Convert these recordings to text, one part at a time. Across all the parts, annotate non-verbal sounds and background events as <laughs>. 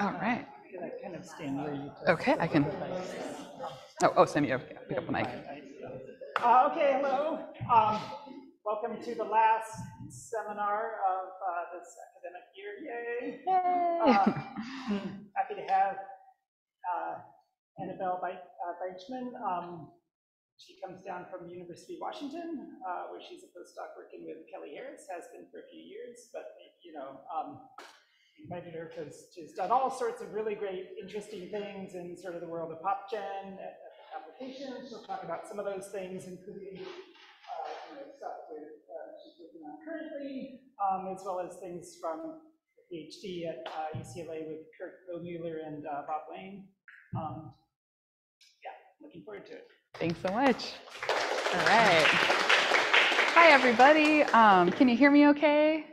All right. Can I kind of stand where you? Okay, I can. Oh, oh, Sammy, yeah, pick up the mic. Uh, okay, hello. Um, welcome to the last seminar of uh, this academic year. Yay! Yay! Uh, <laughs> happy to have uh, Annabel Be- uh, Beichman. Um, she comes down from University of Washington, uh, where she's a postdoc working with Kelly Harris, has been for a few years, but you know, um, invited her because she's done all sorts of really great, interesting things in sort of the world of PopGen uh, applications. She'll talk about some of those things, including uh, you know, stuff with, uh, she's working on currently, um, as well as things from PhD at uh, UCLA with Kirk Lohmueller and uh, Bob Wayne. Um, yeah, looking forward to it. Thanks so much. All right. Hi, everybody. Um, can you hear me okay?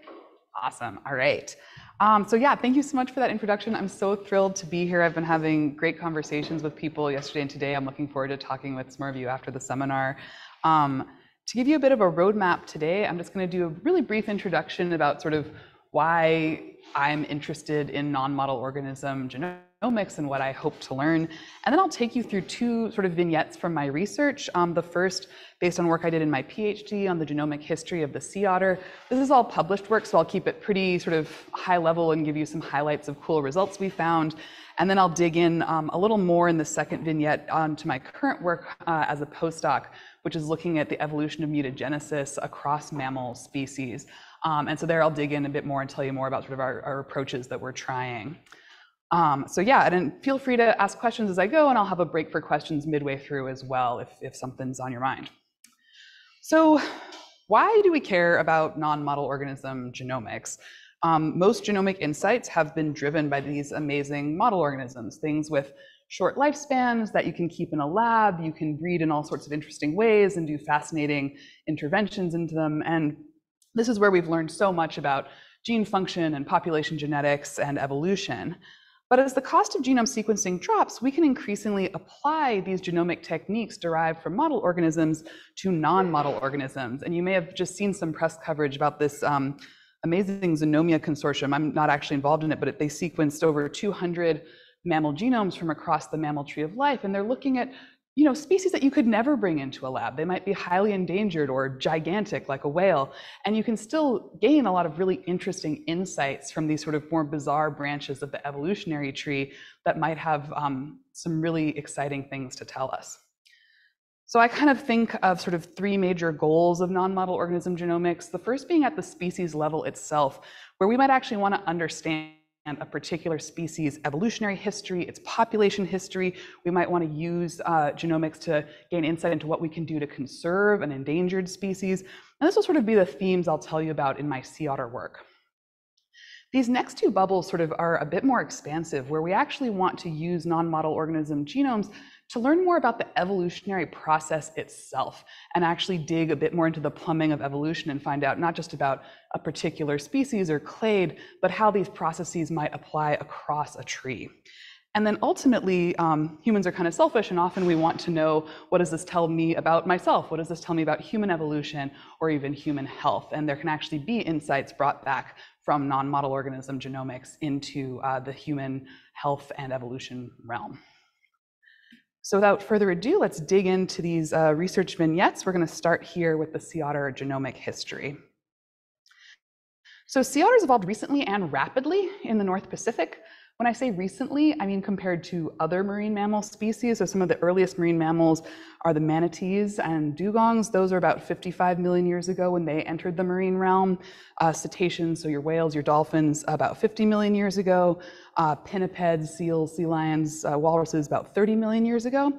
Awesome. All right. Um, so yeah, thank you so much for that introduction. I'm so thrilled to be here. I've been having great conversations with people yesterday and today. I'm looking forward to talking with some of you after the seminar. Um, to give you a bit of a roadmap today, I'm just going to do a really brief introduction about sort of why I'm interested in non-model organism genomics and what I hope to learn. And then I'll take you through two sort of vignettes from my research. Um, the first, based on work I did in my PhD on the genomic history of the sea otter. This is all published work, so I'll keep it pretty sort of high level and give you some highlights of cool results we found. And then I'll dig in um, a little more in the second vignette onto my current work uh, as a postdoc, which is looking at the evolution of mutagenesis across mammal species. Um, and so there I'll dig in a bit more and tell you more about sort of our, our approaches that we're trying. Um, so yeah, and feel free to ask questions as I go, and I'll have a break for questions midway through as well if, if something's on your mind. So why do we care about non-model organism genomics? Um, most genomic insights have been driven by these amazing model organisms, things with short lifespans that you can keep in a lab, you can breed in all sorts of interesting ways and do fascinating interventions into them. And this is where we've learned so much about gene function and population genetics and evolution. But as the cost of genome sequencing drops, we can increasingly apply these genomic techniques derived from model organisms to non-model organisms. And you may have just seen some press coverage about this um, amazing Zoonomia consortium. I'm not actually involved in it, but they sequenced over 200 mammal genomes from across the mammal tree of life. And they're looking at you know, species that you could never bring into a lab. They might be highly endangered or gigantic like a whale, and you can still gain a lot of really interesting insights from these sort of more bizarre branches of the evolutionary tree that might have um, some really exciting things to tell us. So I kind of think of sort of three major goals of non-model organism genomics. The first being at the species level itself, where we might actually want to understand a particular species evolutionary history, its population history. We might want to use uh, genomics to gain insight into what we can do to conserve an endangered species. And this will sort of be the themes I'll tell you about in my sea otter work. These next two bubbles sort of are a bit more expansive, where we actually want to use non-model organism genomes to learn more about the evolutionary process itself and actually dig a bit more into the plumbing of evolution and find out not just about a particular species or clade, but how these processes might apply across a tree. And then ultimately, um, humans are kind of selfish, and often we want to know what does this tell me about myself? What does this tell me about human evolution or even human health? And there can actually be insights brought back from non model organism genomics into uh, the human health and evolution realm. So without further ado, let's dig into these uh, research vignettes. We're going to start here with the sea otter genomic history. So sea otters evolved recently and rapidly in the North Pacific. When I say recently, I mean compared to other marine mammal species. So some of the earliest marine mammals are the manatees and dugongs. Those are about 55 million years ago when they entered the marine realm. Uh, cetaceans, so your whales, your dolphins, about 50 million years ago. Uh, pinnipeds, seals, sea lions, uh, walruses, about 30 million years ago.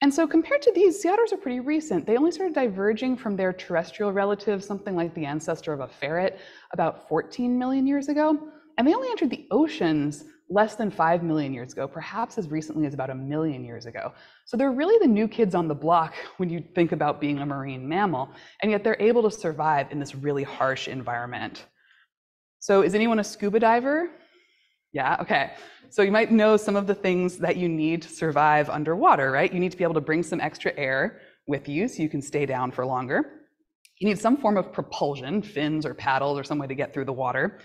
And so compared to these, sea otters are pretty recent. They only started diverging from their terrestrial relatives, something like the ancestor of a ferret, about 14 million years ago. And they only entered the oceans less than 5 million years ago, perhaps as recently as about a million years ago. So they're really the new kids on the block <laughs> when you think about being a marine mammal, and yet they're able to survive in this really harsh environment. So is anyone a scuba diver? Yeah, okay. So you might know some of the things that you need to survive underwater, right? You need to be able to bring some extra air with you so you can stay down for longer. You need some form of propulsion, fins or paddles or some way to get through the water.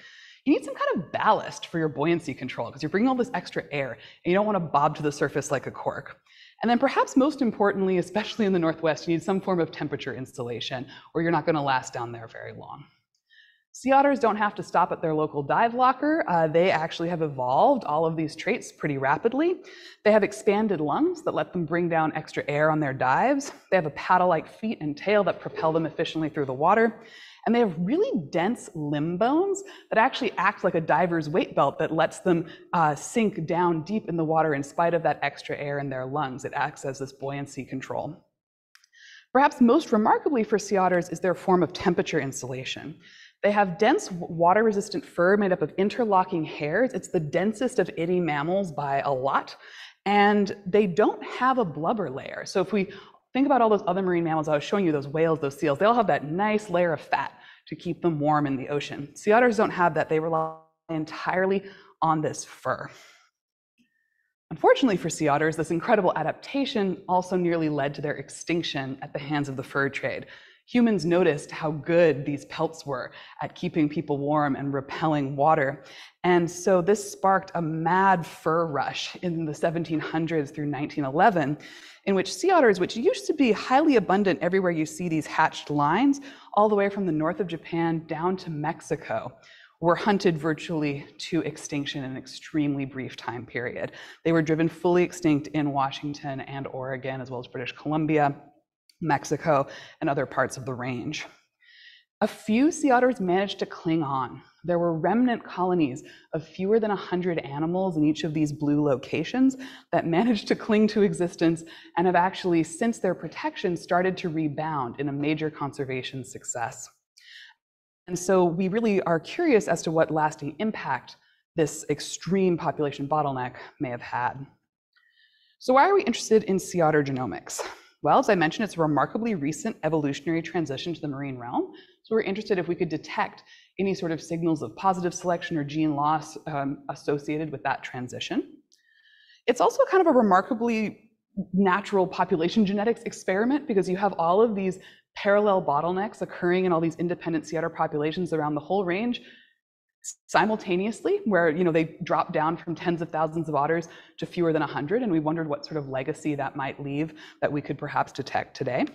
You need some kind of ballast for your buoyancy control because you're bringing all this extra air and you don't want to bob to the surface like a cork. And then perhaps most importantly, especially in the Northwest, you need some form of temperature insulation or you're not going to last down there very long. Sea otters don't have to stop at their local dive locker. Uh, they actually have evolved all of these traits pretty rapidly. They have expanded lungs that let them bring down extra air on their dives. They have a paddle-like feet and tail that propel them efficiently through the water. And they have really dense limb bones that actually act like a diver's weight belt that lets them uh, sink down deep in the water in spite of that extra air in their lungs. It acts as this buoyancy control. Perhaps most remarkably for sea otters is their form of temperature insulation. They have dense water resistant fur made up of interlocking hairs. It's the densest of any mammals by a lot. And they don't have a blubber layer. So if we think about all those other marine mammals I was showing you, those whales, those seals, they all have that nice layer of fat to keep them warm in the ocean. Sea otters don't have that. They rely entirely on this fur. Unfortunately for sea otters, this incredible adaptation also nearly led to their extinction at the hands of the fur trade humans noticed how good these pelts were at keeping people warm and repelling water. And so this sparked a mad fur rush in the 1700s through 1911, in which sea otters, which used to be highly abundant everywhere you see these hatched lines, all the way from the north of Japan down to Mexico, were hunted virtually to extinction in an extremely brief time period. They were driven fully extinct in Washington and Oregon, as well as British Columbia Mexico, and other parts of the range. A few sea otters managed to cling on. There were remnant colonies of fewer than 100 animals in each of these blue locations that managed to cling to existence and have actually, since their protection, started to rebound in a major conservation success. And so we really are curious as to what lasting impact this extreme population bottleneck may have had. So why are we interested in sea otter genomics? Well, as I mentioned, it's a remarkably recent evolutionary transition to the marine realm. So we're interested if we could detect any sort of signals of positive selection or gene loss um, associated with that transition. It's also kind of a remarkably natural population genetics experiment because you have all of these parallel bottlenecks occurring in all these independent sea otter populations around the whole range simultaneously where you know they dropped down from tens of thousands of otters to fewer than 100 and we wondered what sort of legacy that might leave that we could perhaps detect today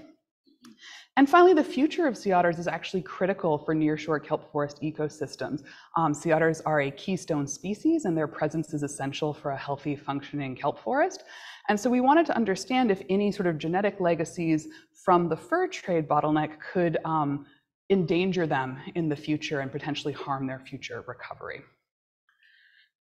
and finally, the future of sea otters is actually critical for nearshore kelp forest ecosystems. Um, sea otters are a keystone species and their presence is essential for a healthy functioning kelp forest. And so we wanted to understand if any sort of genetic legacies from the fur trade bottleneck could um, endanger them in the future and potentially harm their future recovery.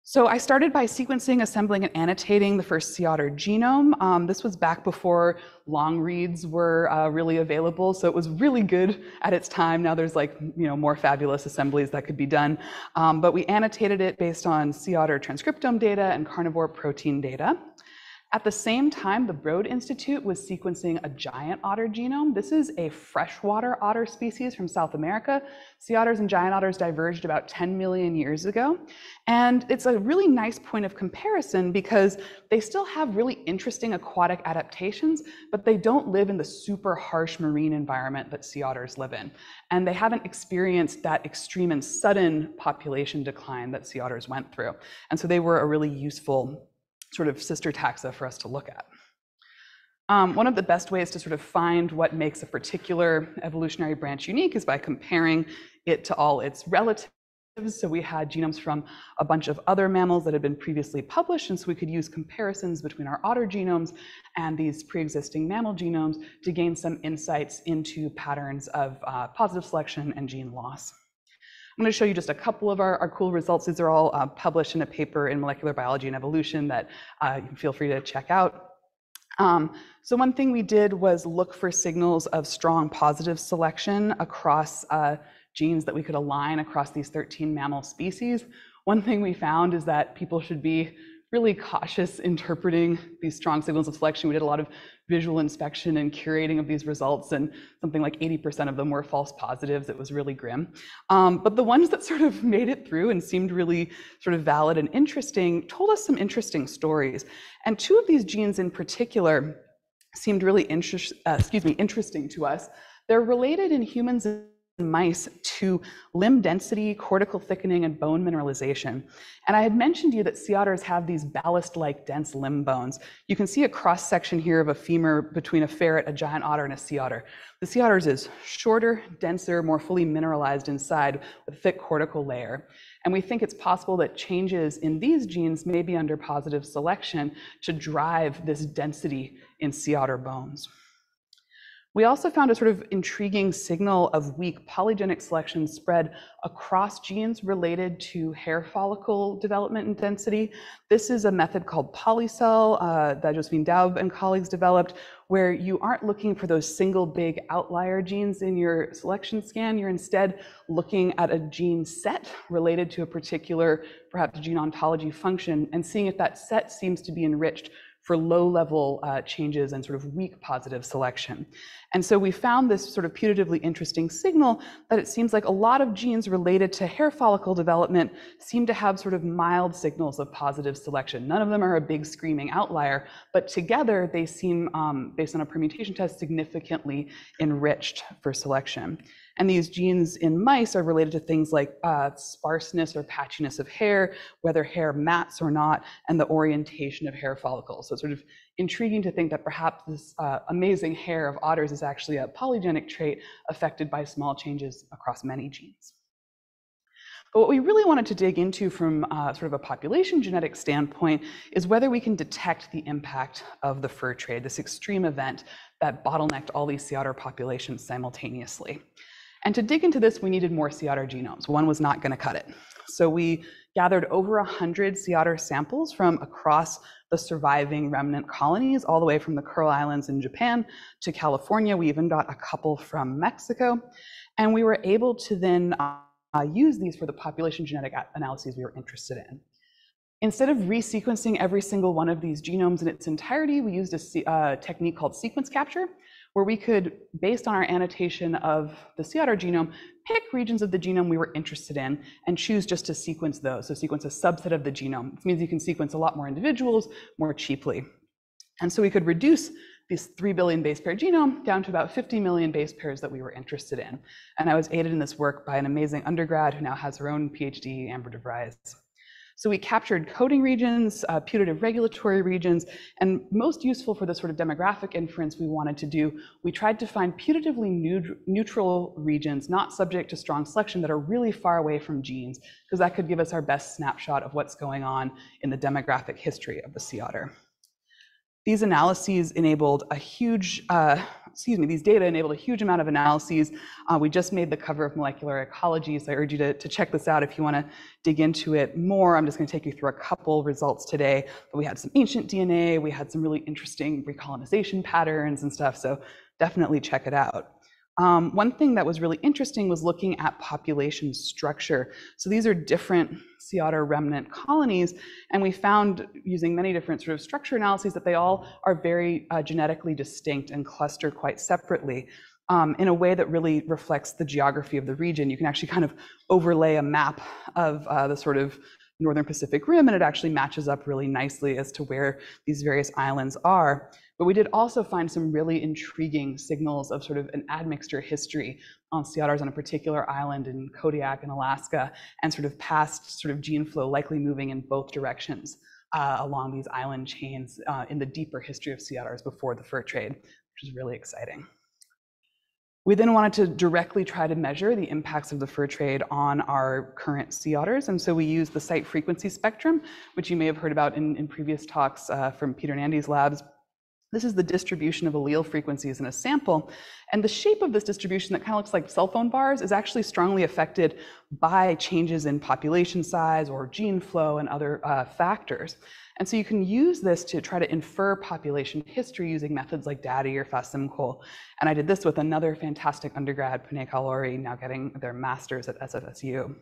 So I started by sequencing, assembling, and annotating the first sea otter genome. Um, this was back before long reads were uh, really available, so it was really good at its time. Now there's like you know more fabulous assemblies that could be done, um, but we annotated it based on sea otter transcriptome data and carnivore protein data. At the same time, the Broad Institute was sequencing a giant otter genome. This is a freshwater otter species from South America. Sea otters and giant otters diverged about 10 million years ago. And it's a really nice point of comparison because they still have really interesting aquatic adaptations, but they don't live in the super harsh marine environment that sea otters live in. And they haven't experienced that extreme and sudden population decline that sea otters went through. And so they were a really useful sort of sister taxa for us to look at. Um, one of the best ways to sort of find what makes a particular evolutionary branch unique is by comparing it to all its relatives. So we had genomes from a bunch of other mammals that had been previously published, and so we could use comparisons between our otter genomes and these pre-existing mammal genomes to gain some insights into patterns of uh, positive selection and gene loss. I'm going to show you just a couple of our, our cool results. These are all uh, published in a paper in Molecular Biology and Evolution that uh, you can feel free to check out. Um, so one thing we did was look for signals of strong positive selection across uh, genes that we could align across these 13 mammal species. One thing we found is that people should be really cautious interpreting these strong signals of selection. We did a lot of visual inspection and curating of these results, and something like 80% of them were false positives. It was really grim. Um, but the ones that sort of <laughs> made it through and seemed really sort of valid and interesting told us some interesting stories. And two of these genes in particular seemed really uh, excuse me, interesting to us. They're related in humans mice to limb density, cortical thickening, and bone mineralization. And I had mentioned to you that sea otters have these ballast-like dense limb bones. You can see a cross-section here of a femur between a ferret, a giant otter, and a sea otter. The sea otter's is shorter, denser, more fully mineralized inside with a thick cortical layer. And we think it's possible that changes in these genes may be under positive selection to drive this density in sea otter bones. We also found a sort of intriguing signal of weak polygenic selection spread across genes related to hair follicle development and density. This is a method called PolySel uh, that Josephine Daub and colleagues developed, where you aren't looking for those single big outlier genes in your selection scan. You're instead looking at a gene set related to a particular, perhaps gene ontology function, and seeing if that set seems to be enriched for low-level uh, changes and sort of weak positive selection. And so we found this sort of putatively interesting signal that it seems like a lot of genes related to hair follicle development seem to have sort of mild signals of positive selection. None of them are a big screaming outlier, but together they seem, um, based on a permutation test, significantly enriched for selection. And these genes in mice are related to things like uh, sparseness or patchiness of hair, whether hair mats or not, and the orientation of hair follicles. So it's sort of intriguing to think that perhaps this uh, amazing hair of otters is actually a polygenic trait affected by small changes across many genes. But what we really wanted to dig into from uh, sort of a population genetic standpoint is whether we can detect the impact of the fur trade, this extreme event that bottlenecked all these sea otter populations simultaneously. And to dig into this, we needed more sea otter genomes. One was not going to cut it. So we gathered over 100 sea otter samples from across the surviving remnant colonies, all the way from the Kuril Islands in Japan to California. We even got a couple from Mexico. And we were able to then uh, use these for the population genetic analyses we were interested in. Instead of resequencing every single one of these genomes in its entirety, we used a uh, technique called sequence capture, where we could, based on our annotation of the sea otter genome, pick regions of the genome we were interested in and choose just to sequence those. So sequence a subset of the genome. This means you can sequence a lot more individuals more cheaply. And so we could reduce this 3 billion base pair genome down to about 50 million base pairs that we were interested in. And I was aided in this work by an amazing undergrad who now has her own PhD, Amber DeVries. So we captured coding regions, uh, putative regulatory regions, and most useful for the sort of demographic inference we wanted to do, we tried to find putatively neutral regions, not subject to strong selection, that are really far away from genes, because that could give us our best snapshot of what's going on in the demographic history of the sea otter. These analyses enabled a huge, uh, excuse me, these data enabled a huge amount of analyses. Uh, we just made the cover of Molecular Ecology, so I urge you to, to check this out if you want to dig into it more. I'm just going to take you through a couple results today. But we had some ancient DNA, we had some really interesting recolonization patterns and stuff, so definitely check it out. Um, one thing that was really interesting was looking at population structure. So these are different sea otter remnant colonies, and we found using many different sort of structure analyses that they all are very uh, genetically distinct and cluster quite separately. Um, in a way that really reflects the geography of the region. You can actually kind of overlay a map of uh, the sort of northern Pacific Rim, and it actually matches up really nicely as to where these various islands are. But we did also find some really intriguing signals of sort of an admixture history on sea otters on a particular island in Kodiak in Alaska, and sort of past sort of gene flow likely moving in both directions uh, along these island chains uh, in the deeper history of sea otters before the fur trade, which is really exciting. We then wanted to directly try to measure the impacts of the fur trade on our current sea otters. And so we used the site frequency spectrum, which you may have heard about in, in previous talks uh, from Peter and Andy's labs. This is the distribution of allele frequencies in a sample. And the shape of this distribution that kind of looks like cell phone bars is actually strongly affected by changes in population size or gene flow and other uh, factors. And so you can use this to try to infer population history using methods like dadi or fastsimcoal. And I did this with another fantastic undergrad, Pune Kalluri, now getting their master's at SFSU.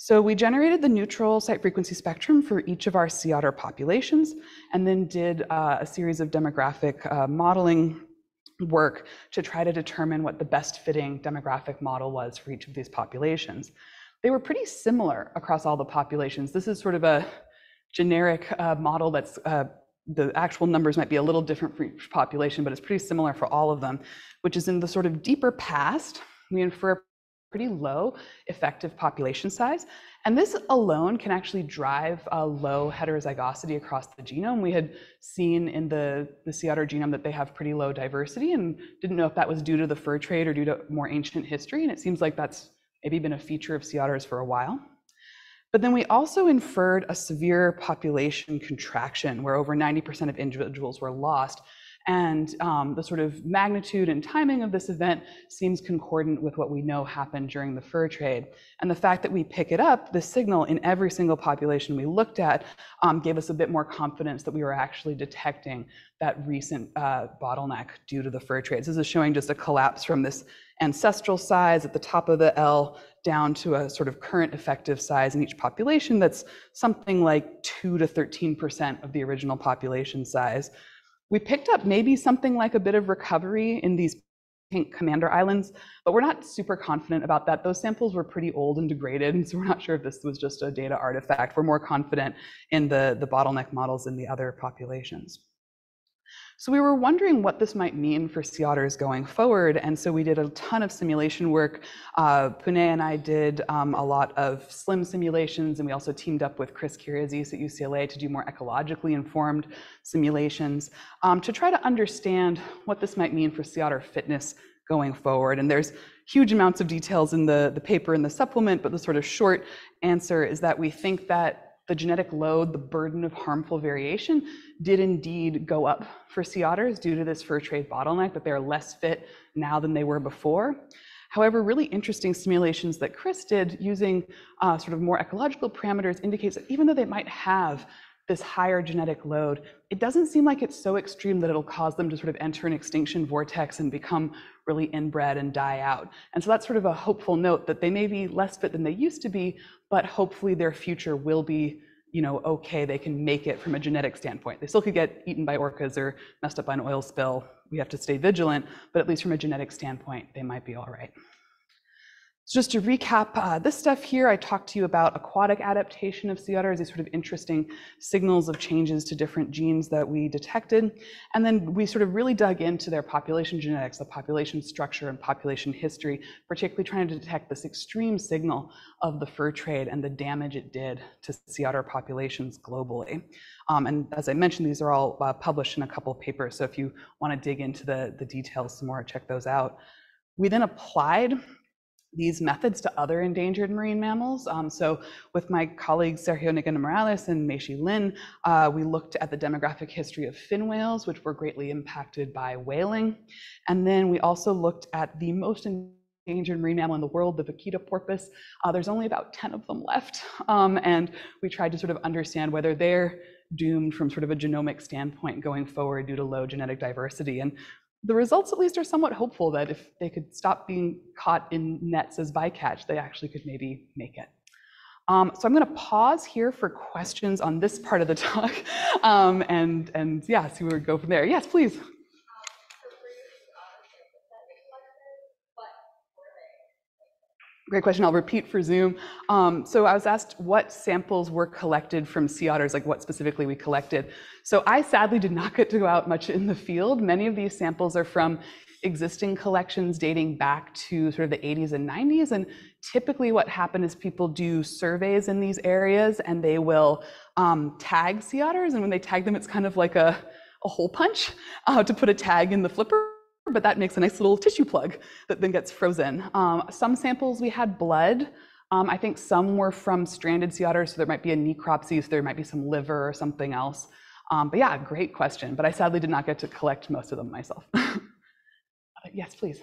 So we generated the neutral site frequency spectrum for each of our sea otter populations, and then did uh, a series of demographic uh, modeling work to try to determine what the best fitting demographic model was for each of these populations. They were pretty similar across all the populations. This is sort of a generic uh, model that's uh, the actual numbers might be a little different for each population, but it's pretty similar for all of them, which is in the sort of deeper past, we infer pretty low effective population size. And this alone can actually drive a low heterozygosity across the genome. We had seen in the, the sea otter genome that they have pretty low diversity and didn't know if that was due to the fur trade or due to more ancient history. And it seems like that's maybe been a feature of sea otters for a while. But then we also inferred a severe population contraction where over 90% of individuals were lost and um, the sort of magnitude and timing of this event seems concordant with what we know happened during the fur trade. And the fact that we pick it up, the signal in every single population we looked at, um, gave us a bit more confidence that we were actually detecting that recent uh, bottleneck due to the fur trades. This is showing just a collapse from this ancestral size at the top of the L down to a sort of current effective size in each population that's something like 2 to 13% of the original population size. We picked up maybe something like a bit of recovery in these pink commander islands, but we're not super confident about that. Those samples were pretty old and degraded, and so we're not sure if this was just a data artifact. We're more confident in the, the bottleneck models in the other populations. So we were wondering what this might mean for sea otters going forward, and so we did a ton of simulation work. Uh, Pune and I did um, a lot of SLIM simulations, and we also teamed up with Chris Kyriazis at UCLA to do more ecologically informed simulations um, to try to understand what this might mean for sea otter fitness going forward. And there's huge amounts of details in the, the paper and the supplement, but the sort of short answer is that we think that the genetic load, the burden of harmful variation did indeed go up for sea otters due to this fur trade bottleneck, that they're less fit now than they were before. However, really interesting simulations that Chris did using uh, sort of more ecological parameters indicates that even though they might have this higher genetic load, it doesn't seem like it's so extreme that it'll cause them to sort of enter an extinction vortex and become really inbred and die out. And so that's sort of a hopeful note that they may be less fit than they used to be, but hopefully their future will be you know, okay, they can make it from a genetic standpoint. They still could get eaten by orcas or messed up by an oil spill. We have to stay vigilant, but at least from a genetic standpoint, they might be all right. So just to recap uh, this stuff here, I talked to you about aquatic adaptation of sea otters, these sort of interesting signals of changes to different genes that we detected. And then we sort of really dug into their population genetics, the population structure and population history, particularly trying to detect this extreme signal of the fur trade and the damage it did to sea otter populations globally. Um, and as I mentioned, these are all uh, published in a couple of papers. So if you want to dig into the, the details some more, check those out. We then applied these methods to other endangered marine mammals. Um, so with my colleagues Sergio Nigenda Morales and Meixi Lin, uh, we looked at the demographic history of fin whales, which were greatly impacted by whaling. And then we also looked at the most endangered marine mammal in the world, the vaquita porpoise. Uh, there's only about 10 of them left. <laughs> Um, and we tried to sort of understand whether they're doomed from sort of a genomic standpoint going forward due to low genetic diversity. And the results at least are somewhat hopeful that if they could stop being caught in nets as bycatch, they actually could maybe make it. Um, so I'm going to pause here for questions on this part of the talk, <laughs> um, and and yeah, see where we go from there. Yes, please. Great question. I'll repeat for Zoom. Um, so I was asked what samples were collected from sea otters, like what specifically we collected. So I sadly did not <laughs> get to go out much in the field. Many of these samples are from existing collections dating back to sort of the 80s and 90s. And typically what happened is people do surveys in these areas and they will um, tag sea otters. And when they tag them, it's kind of like a, a hole punch uh, to put a tag in the flipper but that makes a nice little tissue plug that then gets frozen. Um, some samples we had blood. Um, I think some were from stranded sea otters, so there might be a necropsy, so there might be some liver or something else. Um, but yeah, great question. But I sadly did not get to collect most of them myself. <laughs> yes, please.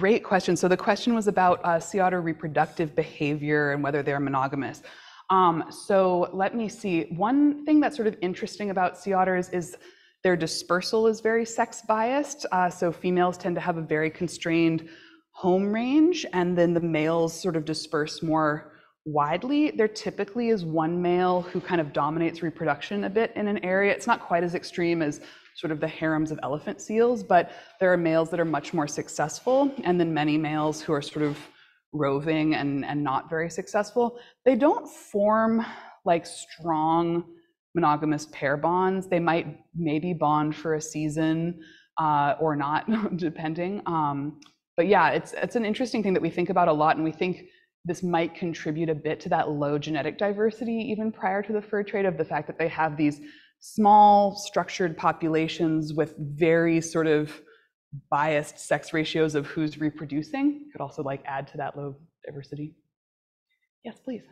Great question. So the question was about uh, sea otter reproductive behavior and whether they're monogamous. Um, so let me see. One thing that's sort of interesting about sea otters is their dispersal is very sex biased. Uh, so females tend to have a very constrained home range, and then the males sort of disperse more widely. There typically is one male who kind of dominates reproduction a bit in an area. It's not quite as extreme as sort of the harems of elephant seals, but there are males that are much more successful, and then many males who are sort of roving and, and not very successful. They don't form like strong monogamous pair bonds. They might maybe bond for a season uh, or not, <laughs> depending. Um, but yeah, it's it's an interesting thing that we think about a lot, and we think this might contribute a bit to that low genetic diversity even prior to the fur trade of the fact that they have these small structured populations with very sort of biased sex ratios of who's reproducing could also like add to that low diversity. Yes, please.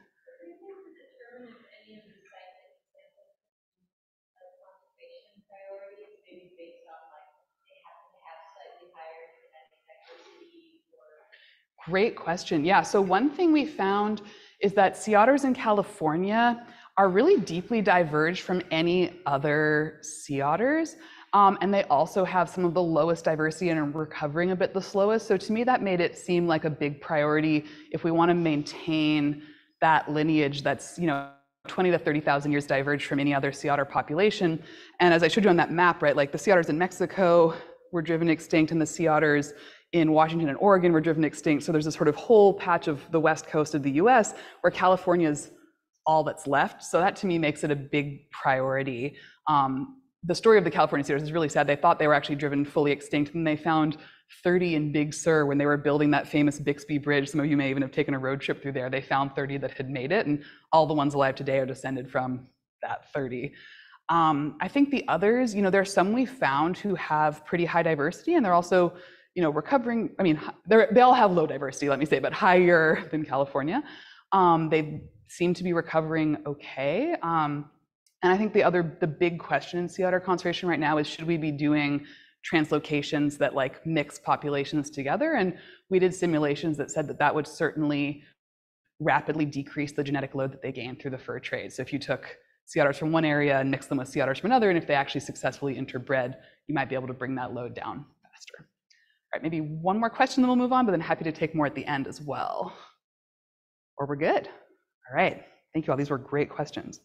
Great question. Yeah, so one thing we found is that sea otters in California are really deeply diverged from any other sea otters. Um, and they also have some of the lowest diversity and are recovering a bit the slowest. So to me, that made it seem like a big priority if we want to maintain that lineage that's, you know, 20 to 30,000 years diverged from any other sea otter population. And as I showed you on that map, right, like the sea otters in Mexico were driven extinct and the sea otters in Washington and Oregon were driven extinct. So there's this sort of whole patch of the west coast of the US where California's all that's left. So that to me makes it a big priority. Um, the story of the California otters is really sad. They thought they were actually driven fully extinct and they found 30 in Big Sur when they were building that famous Bixby Bridge. Some of you may even have taken a road trip through there. They found 30 that had made it, and all the ones alive today are descended from that 30. Um, I think the others, you know, there are some we found who have pretty high diversity, and they're also you know, recovering, I mean, they all have low diversity, let me say, but higher than California. Um, they seem to be recovering okay. Um, and I think the other, the big question in sea otter conservation right now is should we be doing translocations that like mix populations together? And we did simulations that said that that would certainly rapidly decrease the genetic load that they gain through the fur trade. So if you took sea otters from one area and mixed them with sea otters from another, and if they actually successfully interbred, you might be able to bring that load down faster. All right, maybe one more question, then we'll move on, but then happy to take more at the end as well. Or we're good. All right, thank you all. These were great questions.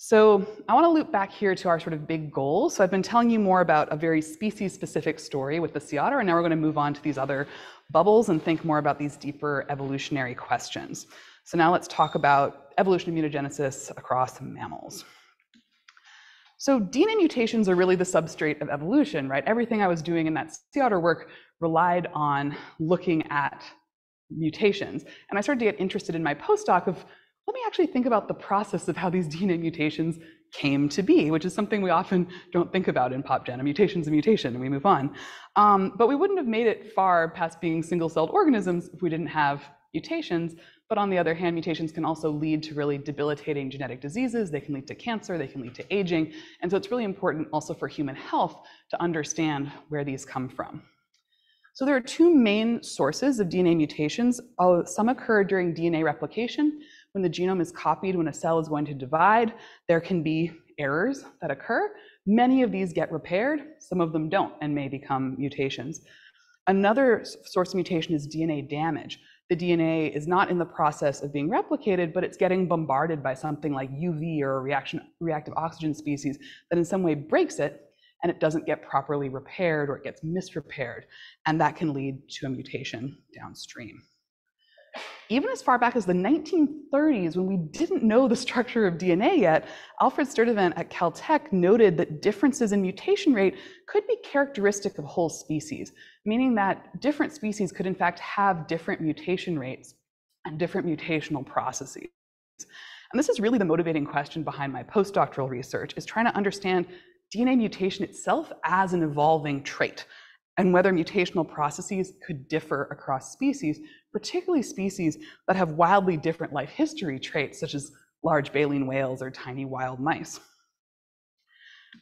So I want to loop back here to our sort of big goal. So I've been telling you more about a very species-specific story with the sea otter, and now we're going to move on to these other bubbles and think more about these deeper evolutionary questions. So now let's talk about evolution of mutagenesis across mammals. So DNA mutations are really the substrate of evolution, right? Everything I was doing in that sea otter work relied on looking at mutations. And I started to get interested in my postdoc of, let me actually think about the process of how these <laughs> DNA mutations came to be, which is something we often don't think about in PopGen. A mutation's a mutation, and we move on. Um, but we wouldn't have made it far past being single-celled organisms if we didn't have mutations. But on the other hand, mutations can also lead to really debilitating genetic diseases. They can lead to cancer, they can lead to aging. And so it's really important also for human health to understand where these come from. So there are two main sources of DNA mutations. Uh, some occur during DNA replication. When the genome is copied, when a cell is going to divide, there can be errors that occur. Many of these get repaired, some of them don't and may become mutations. Another source of mutation is DNA damage the DNA is not in the process of being replicated, but it's getting bombarded by something like UV or a reaction, reactive oxygen species that in some way breaks it and it doesn't get properly repaired or it gets misrepaired. And that can lead to a mutation downstream even as far back as the 1930s, when we didn't know the structure of DNA yet, Alfred Sturtevant at Caltech noted that differences in mutation rate could be characteristic of whole species, meaning that different species could in fact have different mutation rates and different mutational processes. And this is really the motivating question behind my postdoctoral research, is trying to understand DNA mutation itself as an evolving trait and whether mutational processes could differ across species, particularly species that have wildly different life history traits, such as large baleen whales or tiny wild mice.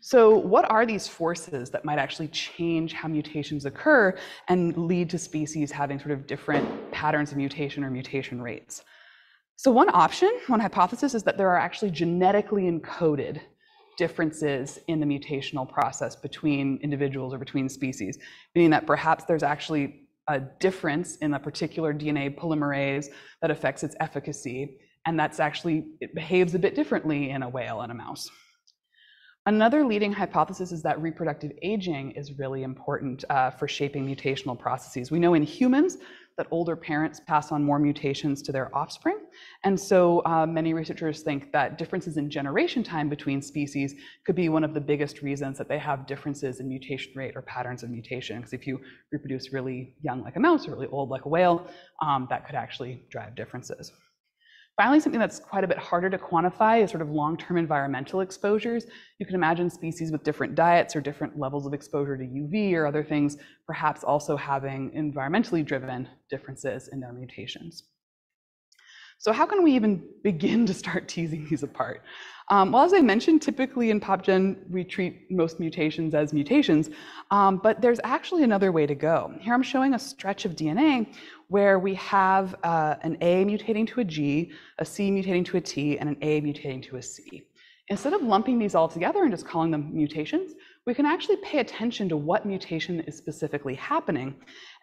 So what are these forces that might actually change how mutations occur and lead to species having sort of different patterns of mutation or mutation rates? So one option, one hypothesis is that there are actually genetically encoded differences in the mutational process between individuals or between species, meaning that perhaps there's actually a difference in a particular DNA polymerase that affects its efficacy, and that's actually, it behaves a bit differently in a whale and a mouse. Another leading hypothesis is that reproductive aging is really important uh, for shaping mutational processes. We know in humans that older parents pass on more mutations to their offspring. And so uh, many researchers think that differences in generation time between species could be one of the biggest reasons that they have differences in mutation rate or patterns of mutation. Because if you reproduce really young like a mouse or really old like a whale, um, that could actually drive differences. Finally, something that's quite a bit harder to quantify is sort of long-term environmental exposures. You can imagine species with different diets or different levels of exposure to UV or other things, perhaps also having environmentally driven differences in their mutations. So how can we even begin to start <laughs> teasing these apart? Um, well, as I mentioned, typically in PopGen, we treat most mutations as mutations, um, but there's actually another way to go. Here I'm showing a stretch of DNA where we have uh, an A mutating to a G, a C mutating to a T, and an A mutating to a C. Instead of lumping these all together and just calling them mutations, we can actually pay attention to what mutation is specifically happening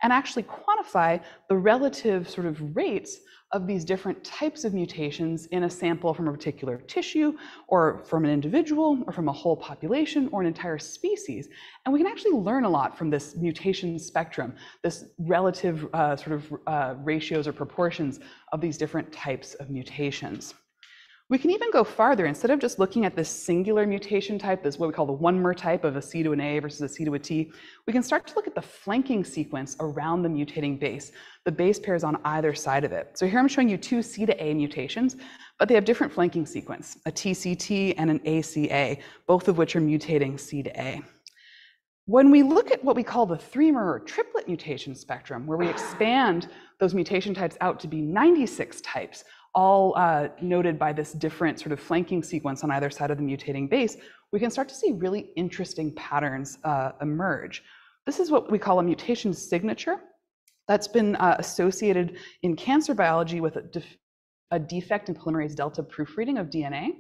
and actually quantify the relative sort of rates of these different types of mutations in a sample from a particular tissue or from an individual or from a whole population or an entire species. And we can actually learn a lot from this mutation spectrum, this relative uh, sort of uh, ratios or proportions of these different types of mutations. We can even go farther. Instead of just looking at this singular mutation type, this what we call the one-mer type of a C to an A versus a C to a T, we can start to look at the flanking sequence around the mutating base, the base pairs on either side of it. So here I'm showing you two C to A mutations, but they have different flanking sequence, a TCT and an ACA, both of which are mutating C to A. When we look at what we call the three-mer or triplet mutation spectrum, where we expand those mutation types out to be 96 types, all uh, noted by this different sort of flanking sequence on either side of the mutating base, we can start to see really interesting patterns uh, emerge. This is what we call a mutation signature that's been uh, associated in cancer biology with a, def a defect in polymerase delta proofreading of DNA.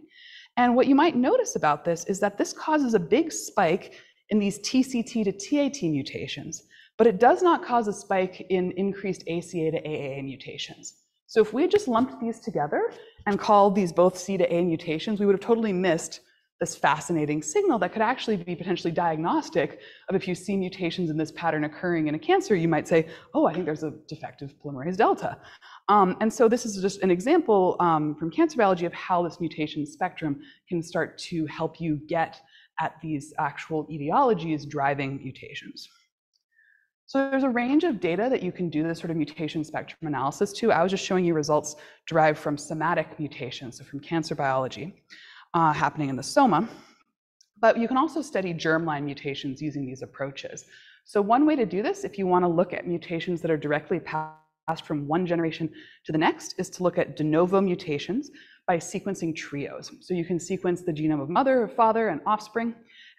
And what you might notice about this is that this causes a big spike in these TCT to TAT mutations, but it does not cause a spike in increased ACA to AAA mutations. So if we had just lumped these together and called these both C to A mutations, we would have totally missed this fascinating signal that could actually be potentially diagnostic of if you see mutations in this pattern occurring in a cancer, you might say, oh, I think there's a defective polymerase delta. Um, and so this is just an example um, from cancer biology of how this mutation spectrum can start to help you get at these actual etiologies driving mutations. So there's a range of data that you can do this sort of mutation spectrum analysis to. I was just showing you results derived from somatic mutations, so from cancer biology uh, happening in the soma. But you can also study germline mutations using these approaches. So one way to do this, if you want to look at mutations that are directly passed from one generation to the next, is to look at de novo mutations by sequencing trios. So you can sequence the genome of mother, father, and offspring,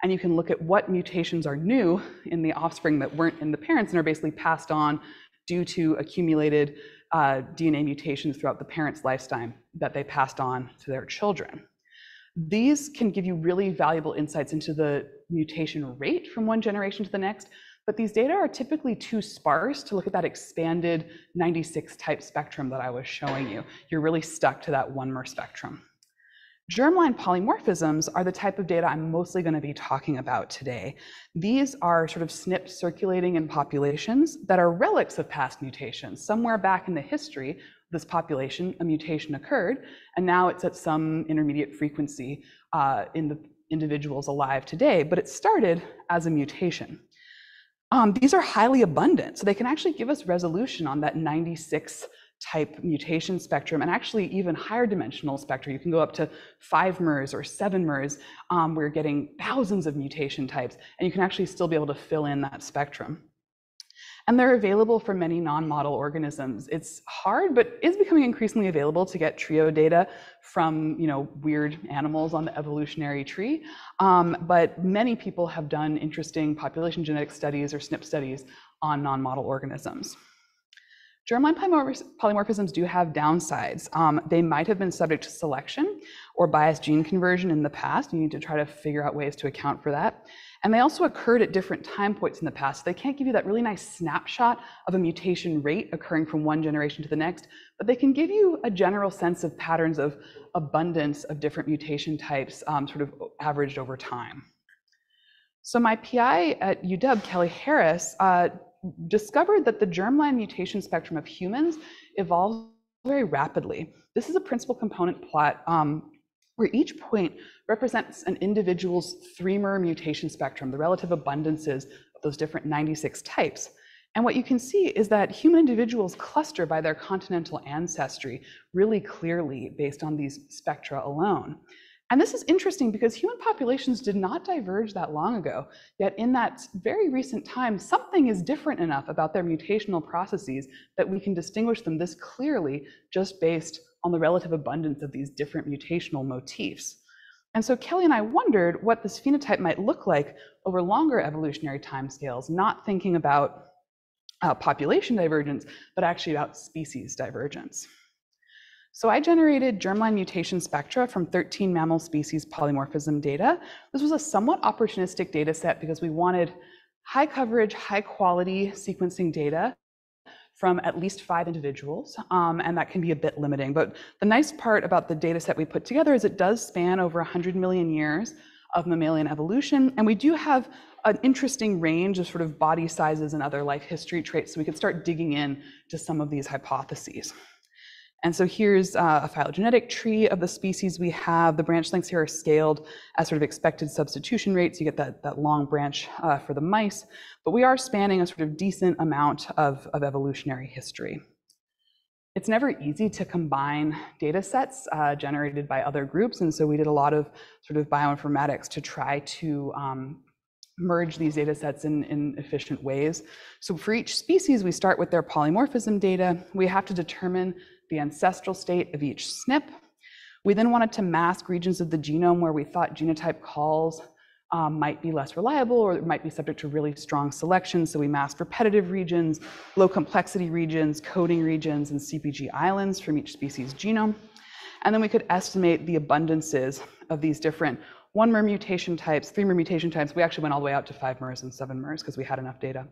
and you can look at what mutations are new in the offspring that weren't in the parents and are basically passed on due to accumulated uh, DNA mutations throughout the parent's lifetime that they passed on to their children. These can give you really valuable insights into the mutation rate from one generation to the next, but these data are typically too sparse to look at that expanded 96 type spectrum that I was showing you. You're really stuck to that one mer spectrum. Germline polymorphisms are the type of data I'm mostly going to be talking about today. These are sort of SNPs circulating in populations that are relics of past mutations. Somewhere back in the history of this population, a mutation occurred, and now it's at some intermediate frequency uh, in the individuals alive today, but it started as a mutation. Um, these are highly abundant, so they can actually give us resolution on that 96 type mutation spectrum and actually even higher dimensional spectra. You can go up to five MERS or seven MERS. Um, we're getting thousands of mutation types, and you can actually still be able to fill in that spectrum. And they're available for many non-model organisms. It's hard, but is becoming increasingly available to get trio data from you know, weird animals on the evolutionary tree. Um, but many people have done interesting population genetic studies or SNP studies on non-model organisms. Germline polymorphisms do have downsides. Um, they might have been subject to selection or biased gene conversion in the past. You need to try to figure out ways to account for that. And they also occurred at different time points in the past. They can't give you that really nice snapshot of a mutation rate occurring from one generation to the next, but they can give you a general sense of patterns of abundance of different mutation types um, sort of averaged over time. So my PI at UW, Kelly Harris, uh, discovered that the germline mutation spectrum of humans evolves very rapidly. This is a principal component plot um, where each point represents an individual's three-mer mutation spectrum, the relative abundances of those different 96 types. And what you can see is that human individuals cluster by their continental ancestry really clearly based on these spectra alone. And this is interesting because human populations did not diverge that long ago, yet in that very recent time, something is different enough about their mutational processes that we can distinguish them this clearly just based on the relative abundance of these different mutational motifs. And so Kelly and I wondered what this phenotype might look like over longer evolutionary timescales, not thinking about uh, population divergence, but actually about species divergence. So I generated germline mutation spectra from 13 mammal species polymorphism data. This was a somewhat opportunistic data set because we wanted high coverage, high quality sequencing data from at least five individuals, um, and that can be a bit limiting. But the nice part about the data set we put together is it does span over 100 million years of mammalian evolution, and we do have an interesting range of sort of body sizes and other life history traits, so we could start digging in to some of these hypotheses. And so here's uh, a phylogenetic tree of the species we have. The branch lengths here are scaled as sort of expected substitution rates. You get that, that long branch uh, for the mice, but we are spanning a sort of decent amount of, of evolutionary history. It's never easy to combine data sets uh, generated by other groups, and so we did a lot of sort of bioinformatics to try to um, merge these data sets in, in efficient ways. So for each species, we start with their polymorphism data. We have to determine the ancestral state of each SNP. We then wanted to mask regions of the genome where we thought genotype calls um, might be less reliable or might be subject to really strong selection. So we masked repetitive regions, low complexity regions, coding regions, and CPG islands from each species genome. And then we could estimate the abundances of these different one mer mutation types, three mer mutation types. We actually went all the way out to five mers and seven mers because we had enough data.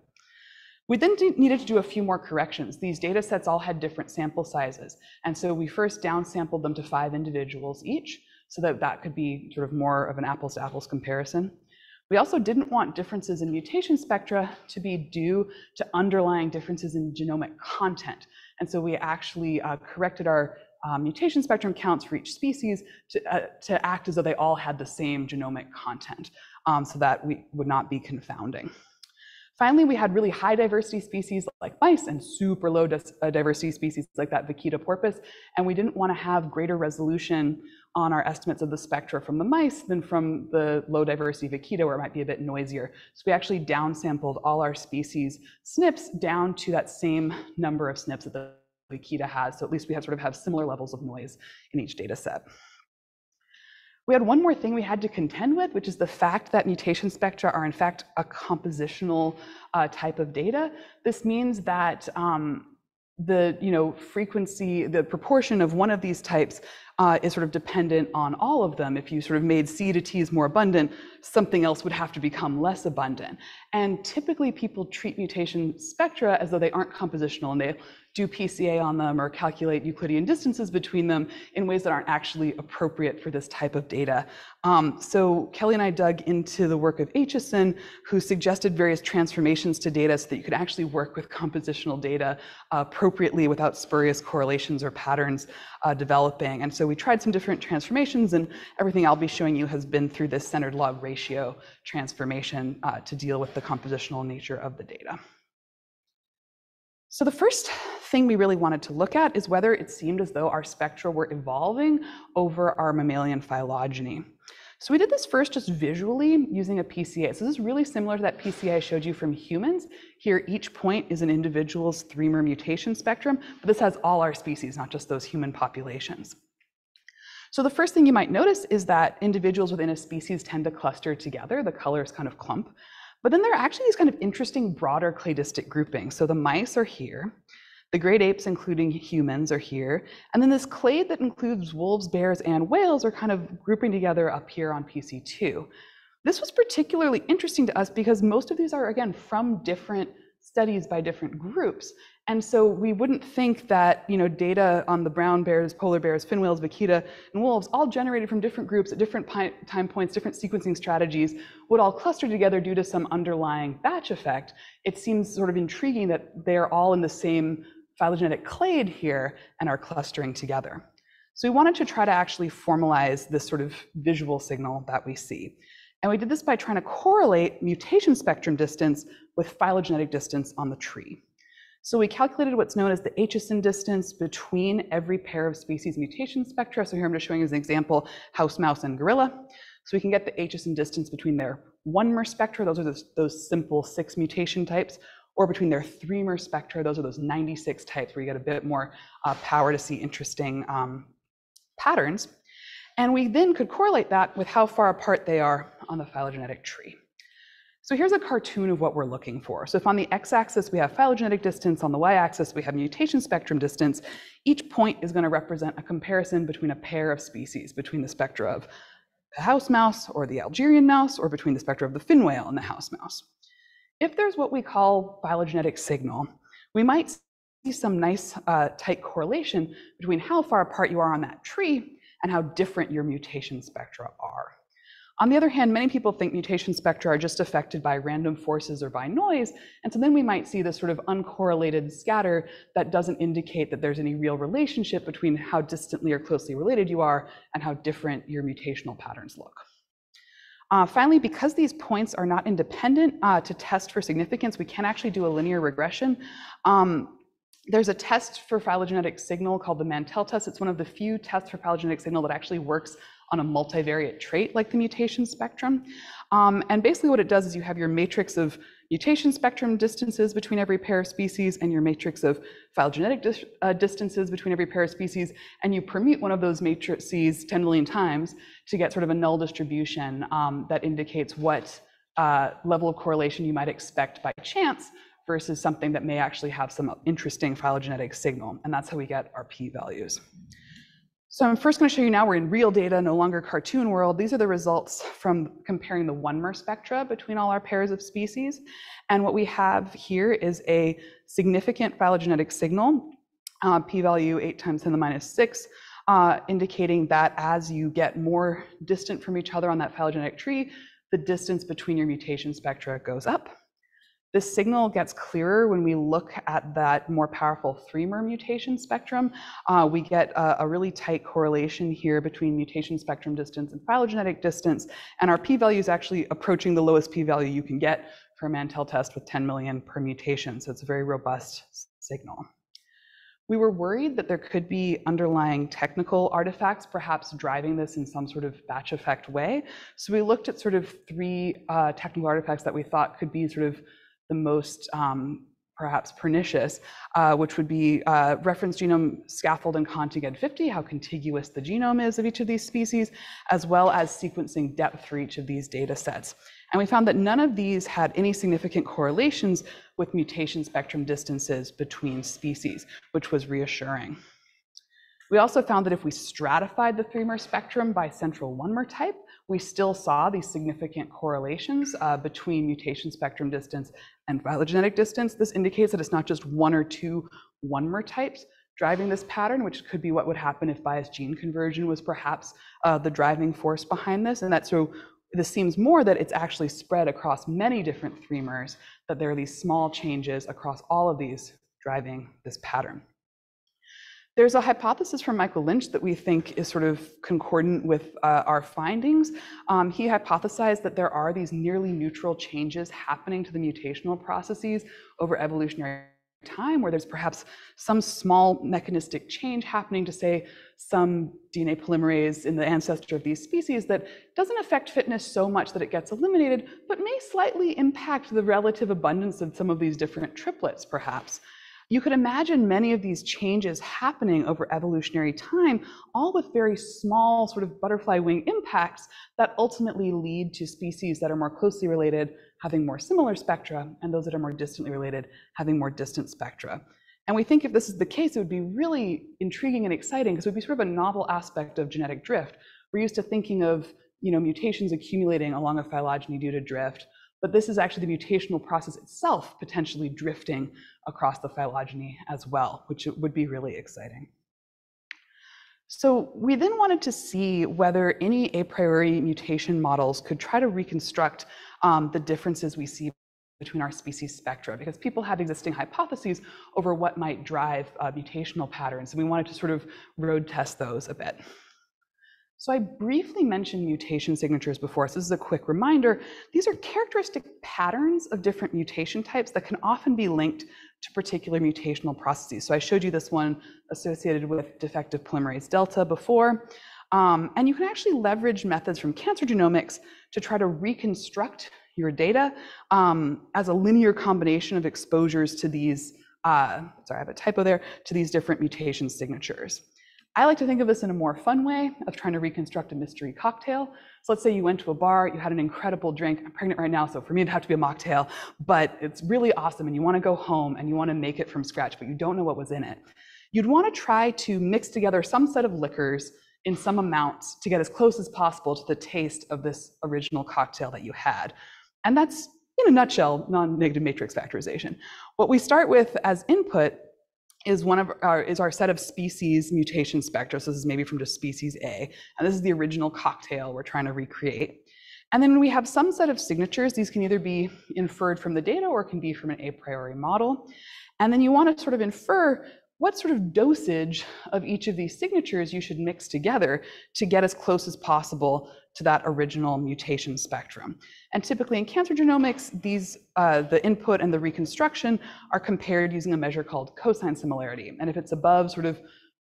We then needed to do a few more corrections. These data sets all had different sample sizes. And so we first downsampled them to five individuals each so that that could be sort of more of an apples to apples comparison. We also didn't want differences in mutation spectra to be due to underlying differences in genomic content. And so we actually uh, corrected our um, mutation spectrum counts for each species to, uh, to act as though they all had the same genomic content um, so that we would not be confounding. Finally, we had really high diversity species like mice and super low uh, diversity species like that Vaquita porpoise, and we didn't want to have greater resolution on our estimates of the spectra from the mice than from the low diversity Vaquita where it might be a bit noisier. So we actually downsampled all our species SNPs down to that same number of SNPs that the Vaquita has. So at least we have sort of have similar levels of noise in each data set. We had one more thing we had to contend with, which is the fact that mutation spectra are in fact a compositional uh, type of data. This means that um, the you know frequency, the proportion of one of these types uh, is sort of dependent on all of them. If you sort of made C to T's more abundant, something else would have to become less abundant. And typically people treat mutation spectra as though they aren't compositional and they do PCA on them or calculate Euclidean distances between them in ways that aren't actually appropriate for this type of data. Um, so Kelly and I dug into the work of Aitchison, who suggested various transformations to data so that you could actually work with compositional data appropriately without spurious correlations or patterns uh, developing. And so we tried some different transformations and everything I'll be showing you has been through this centered log ratio transformation uh, to deal with the compositional nature of the data. So the first thing we really wanted to look at is whether it seemed as though our spectra were evolving over our mammalian phylogeny. So we did this first just visually using a PCA. So this is really similar to that PCA I showed you from humans. Here, each point is an individual's three-mer mutation spectrum, but this has all our species, not just those human populations. So the first thing you might notice is that individuals within a species tend to cluster together. The colors kind of clump. But then there are actually these kind of interesting broader cladistic groupings. So the mice are here. The great apes, including humans, are here. And then this clade that includes wolves, bears, and whales are kind of grouping together up here on PC2. This was particularly interesting to us because most of these are, again, from different studies by different groups. And so we wouldn't think that, you know, data on the brown bears, polar bears, fin whales, vaquita, and wolves, all generated from different groups at different time points, different sequencing strategies, would all cluster together due to some underlying batch effect. It seems sort of intriguing that they're all in the same phylogenetic clade here and are clustering together. So we wanted to try to actually formalize this sort of visual signal that we see. And we did this by trying to correlate mutation spectrum distance with phylogenetic distance on the tree. So we calculated what's known as the Aitchison distance between every pair of species mutation spectra. So here I'm just showing as an example, house mouse and gorilla. So we can get the Aitchison distance between their one mer spectra, those are those simple six mutation types, or between their three mer spectra, those are those 96 types where you get a bit more uh, power to see interesting um, patterns. And we then could correlate that with how far apart they are on the phylogenetic tree. So here's a cartoon of what we're looking for. So if on the x-axis we have phylogenetic distance, on the y-axis we have mutation spectrum distance, each point is going to represent a comparison between a pair of species, between the spectra of the house mouse or the Algerian mouse, or between the spectra of the fin whale and the house mouse. If there's what we call phylogenetic signal, we might see some nice uh, tight correlation between how far apart you are on that tree and how different your mutation spectra are. On the other hand, many people think mutation spectra are just affected by random forces or by noise, and so then we might see this sort of uncorrelated scatter that doesn't indicate that there's any real relationship between how distantly or closely related you are and how different your mutational patterns look. Uh, finally, because these points are not independent uh, to test for significance, we can actually do a linear regression. Um, there's a test for phylogenetic signal called the Mantel test. It's one of the few tests for phylogenetic signal that actually works on a multivariate trait like the mutation spectrum. Um, and basically what it does is you have your matrix of mutation spectrum distances between every pair of species and your matrix of phylogenetic dis uh, distances between every pair of species, and you permute one of those matrices 10 million times to get sort of a null distribution um, that indicates what uh, level of correlation you might expect by chance versus something that may actually have some interesting phylogenetic signal. And that's how we get our p-values. So I'm first going to show you now we're in real data, no longer cartoon world. These are the results from comparing the one-mer spectra between all our pairs of species. And what we have here is a significant phylogenetic signal, uh, p-value 8 times 10 to the minus 6, uh, indicating that as you get more distant from each other on that phylogenetic tree, the distance between your mutation spectra goes up. The signal gets clearer when we look at that more powerful three-mer mutation spectrum. Uh, we get a, a, really tight correlation here between mutation spectrum distance and phylogenetic distance, and our p-value is actually approaching the lowest p-value you can get for a Mantel test with 10 million permutation, so it's a very robust signal. We were worried that there could be underlying technical artifacts, perhaps driving this in some sort of batch effect way. So we looked at sort of three uh, technical artifacts that we thought could be sort of the most um, perhaps pernicious, uh, which would be uh, reference genome scaffold and contig N50, how contiguous the genome is of each of these species, as well as sequencing depth for each of these data sets. And we found that none of these had any significant correlations with mutation spectrum distances between species, which was reassuring. We also found that if we stratified the three-mer spectrum by central one-mer type, we still saw these significant correlations uh, between mutation spectrum distance and phylogenetic distance. This indicates that it's not just one or two one-mer types driving this pattern, which could be what would happen if biased gene conversion was perhaps uh, the driving force behind this. And that so this seems more that it's actually spread across many different three-mers, that there are these small changes across all of these driving this pattern. There's a hypothesis from Michael Lynch that we think is sort of concordant with uh, our findings. Um, he hypothesized that there are these nearly neutral changes happening to the mutational processes over evolutionary time, where there's perhaps some small mechanistic change happening to, say, some DNA polymerase in the ancestor of these species that doesn't affect fitness so much that it gets eliminated, but may slightly impact the relative abundance of some of these different triplets, perhaps. You could imagine many of these changes happening over evolutionary time, all with very small sort of butterfly wing impacts that ultimately lead to species that are more closely related having more similar spectra, and those that are more distantly related having more distant spectra. And we think if this is the case, it would be really intriguing and exciting because it would be sort of a novel aspect of genetic drift. We're used to thinking of you know, mutations accumulating along a phylogeny due to drift, but this is actually the mutational process itself potentially drifting across the phylogeny as well, which would be really exciting. So we then wanted to see whether any a priori mutation models could try to reconstruct um, the differences we see between our species spectra, because people have existing hypotheses over what might drive uh, mutational patterns, and we wanted to sort of road test those a bit. So I briefly mentioned mutation signatures before, so this is a quick reminder. These are characteristic patterns of different mutation types that can often be linked to particular mutational processes. So I showed you this one associated with defective polymerase delta before. Um, and you can actually leverage methods from cancer genomics to try to reconstruct your data um, as a linear combination of exposures to these, uh, sorry, I have a typo there, to these different mutation signatures. I like to think of this in a more fun way of trying to reconstruct a mystery cocktail. So let's say you went to a bar, you had an incredible drink. I'm pregnant right now, so for me it'd have to be a mocktail, but it's really awesome and you want to go home and you want to make it from scratch, but you don't know what was in it. You'd want to try to mix together some set of liquors in some amounts to get as close as possible to the taste of this original cocktail that you had. And that's, in a nutshell, non-negative matrix factorization. What we start with as input is one of our is our set of species mutation spectra. So this is maybe from just species A, and this is the original cocktail we're trying to recreate. And then we have some set of signatures. These can either be inferred from the data or can be from an a priori model. And then you want to sort of infer what sort of dosage of each of these signatures you should mix together to get as close as possible to that original mutation spectrum. And typically in cancer genomics, these, uh, the input and the reconstruction are compared using a measure called cosine similarity. And if it's above sort of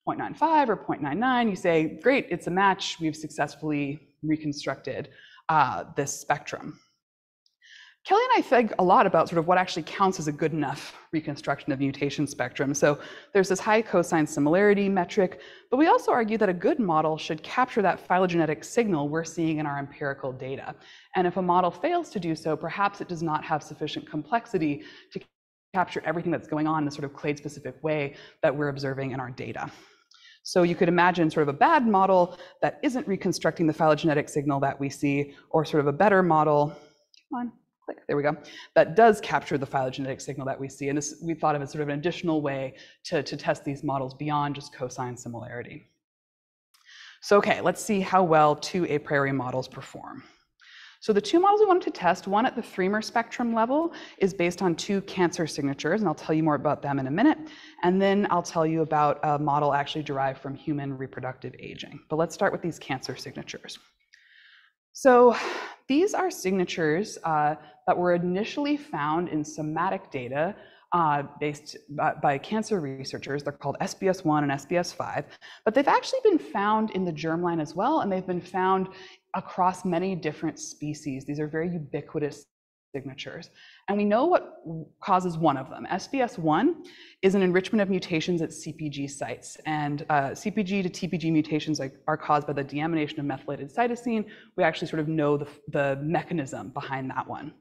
0.95 or 0.99, you say, great, it's a match, we've successfully reconstructed uh, this spectrum. Kelly and I think a lot about sort of what actually counts as a good enough reconstruction of mutation spectrum. So there's this high cosine similarity metric, but we also argue that a good model should capture that phylogenetic signal we're seeing in our empirical data. And if a model fails to do so, perhaps it does not have sufficient complexity to capture everything that's going on in a sort of clade-specific way that we're observing in our data. So you could imagine sort of a bad model that isn't reconstructing the phylogenetic signal that we see, or sort of a better model, come on, click, there we go, that does capture the phylogenetic signal that we see. And this we thought of as sort of an additional way to, to test these models beyond just cosine similarity. So okay, let's see how well two a priori models perform. So the two models we wanted to test, one at the 3-mer spectrum level is based on two cancer signatures, and I'll tell you more about them in a minute. And then I'll tell you about a model actually derived from human reproductive aging. But let's start with these cancer signatures. So these are signatures uh, that were initially found in somatic data uh, based by, by, cancer researchers. They're called SBS1 and SBS5, but they've actually been found in the germline as well, and they've been found across many different species. These are very ubiquitous signatures. And we know what causes one of them. SBS1 is an enrichment of mutations at CPG sites. And uh, CPG to TPG mutations are, are, caused by the deamination of methylated cytosine. We actually sort of know the, the mechanism behind that one.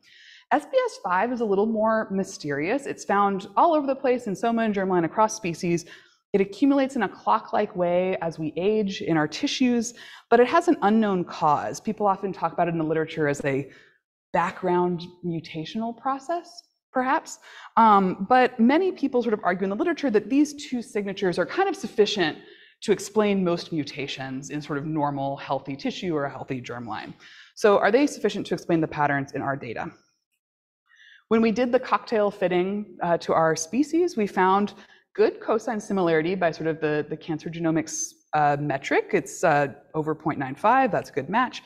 SBS5 is a little more mysterious. It's found all over the place in soma and germline across species. It accumulates in a clock-like way as we age in our tissues, but it has an unknown cause. People often talk about it in the literature as a background mutational process, perhaps. Um, but many people sort of argue in the literature that these two signatures are kind of sufficient to explain most mutations in sort of normal healthy tissue or a healthy germline. So are they sufficient to explain the patterns in our data? When we did the cocktail fitting uh, to our species, we found good cosine similarity by sort of the, the cancer genomics uh, metric. It's uh, over 0.95, that's a good match.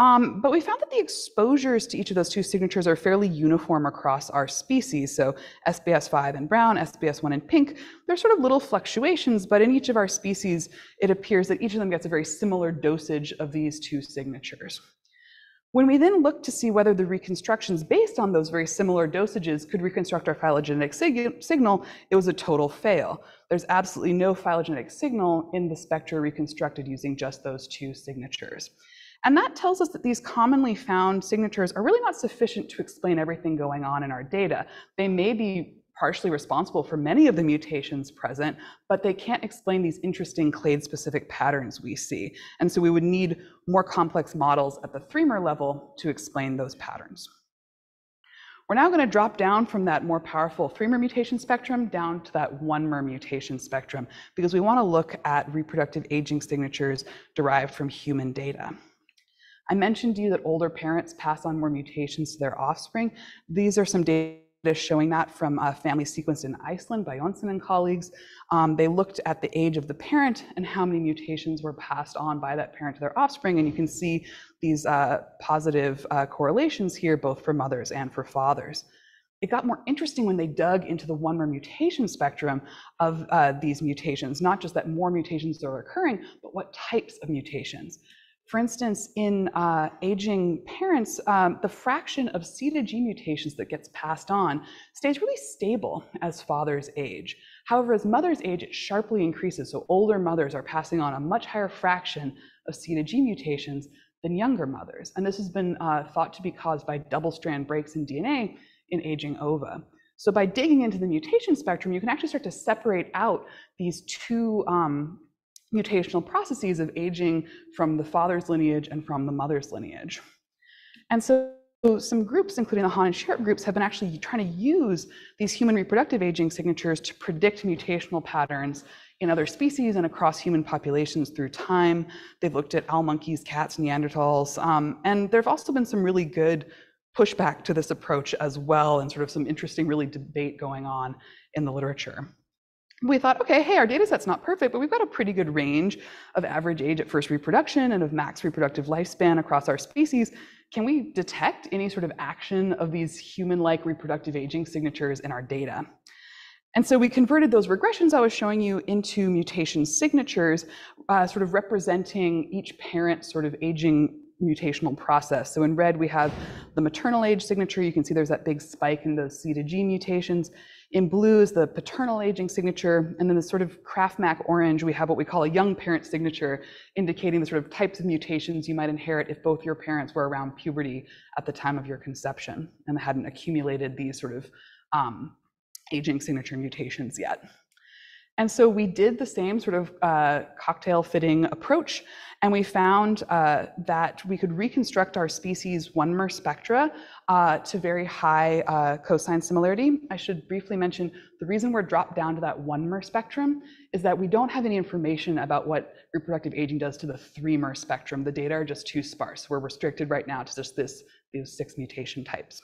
Um, but we found that the exposures to each of those two signatures are fairly uniform across our species. So SBS5 in brown, SBS1 in pink, there's sort of little fluctuations, but in each of our species, it appears that each of them gets a very similar dosage of these two signatures. When we then looked to see whether the reconstructions based on those very similar dosages could reconstruct our phylogenetic sig signal, it was a total fail. There's absolutely no phylogenetic signal in the spectra reconstructed using just those two signatures. And that tells us that these commonly found signatures are really not sufficient to explain everything going on in our data. They may be partially responsible for many of the mutations present, but they can't explain these interesting clade-specific patterns we see. And so we would need more complex models at the 3-mer level to explain those patterns. We're now going to drop down from that more powerful three-mer mutation spectrum down to that one-mer mutation spectrum because we want to look at reproductive aging signatures derived from human data. I mentioned to you that older parents pass on more mutations to their offspring. These are some data showing that from a family sequenced in Iceland by Jonsson and colleagues. Um, they looked at the age of the parent and how many mutations were passed on by that parent to their offspring, and you can see these uh, positive uh, correlations here, both for mothers and for fathers. It got more interesting when they dug into the one-mer mutation spectrum of uh, these mutations, not just that more mutations are occurring, but what types of mutations. For instance, in uh, aging parents, um, the fraction of C to G mutations that gets passed on stays really stable as fathers age. However, as mothers age, it sharply increases. So older mothers are passing on a much higher fraction of C to G mutations than younger mothers. And this has been uh, thought to be caused by double strand breaks in DNA in aging ova. So by digging into the mutation spectrum, you can actually start to separate out these two um, mutational processes of aging from the father's lineage and from the mother's lineage. And so some groups, including the Hahn and Sharp groups, have been actually trying to use these human reproductive aging signatures to predict mutational patterns in other species and across human populations through time. They've looked at owl monkeys, cats, Neanderthals, um, and there have also been some really good pushback to this approach as well, and sort of some interesting, really debate going on in the literature we thought, okay, hey, our data set's not perfect, but we've got a pretty good range of average age at first reproduction and of max reproductive lifespan across our species. Can we detect any sort of action of these human-like reproductive aging signatures in our data? And so we converted those regressions I was showing you into mutation signatures, uh, sort of representing each parent's sort of aging mutational process. So in red, we have the maternal age signature. You can see there's that big spike in those C to G mutations. In blue is the paternal aging signature, and then the sort of Kraft-Mac orange, we have what we call a young parent signature, indicating the sort of types of mutations you might inherit if both your parents were around puberty at the time of your conception and hadn't accumulated these sort of um, aging signature mutations yet. And so we did the same sort of uh, cocktail fitting approach, and we found uh, that we could reconstruct our species one-mer spectra uh, to very high uh, cosine similarity. I should briefly mention the reason we're dropped down to that one-mer spectrum is that we don't have any information about what reproductive aging does to the three-mer spectrum. The data are just too sparse. We're restricted right now to just this, these six mutation types.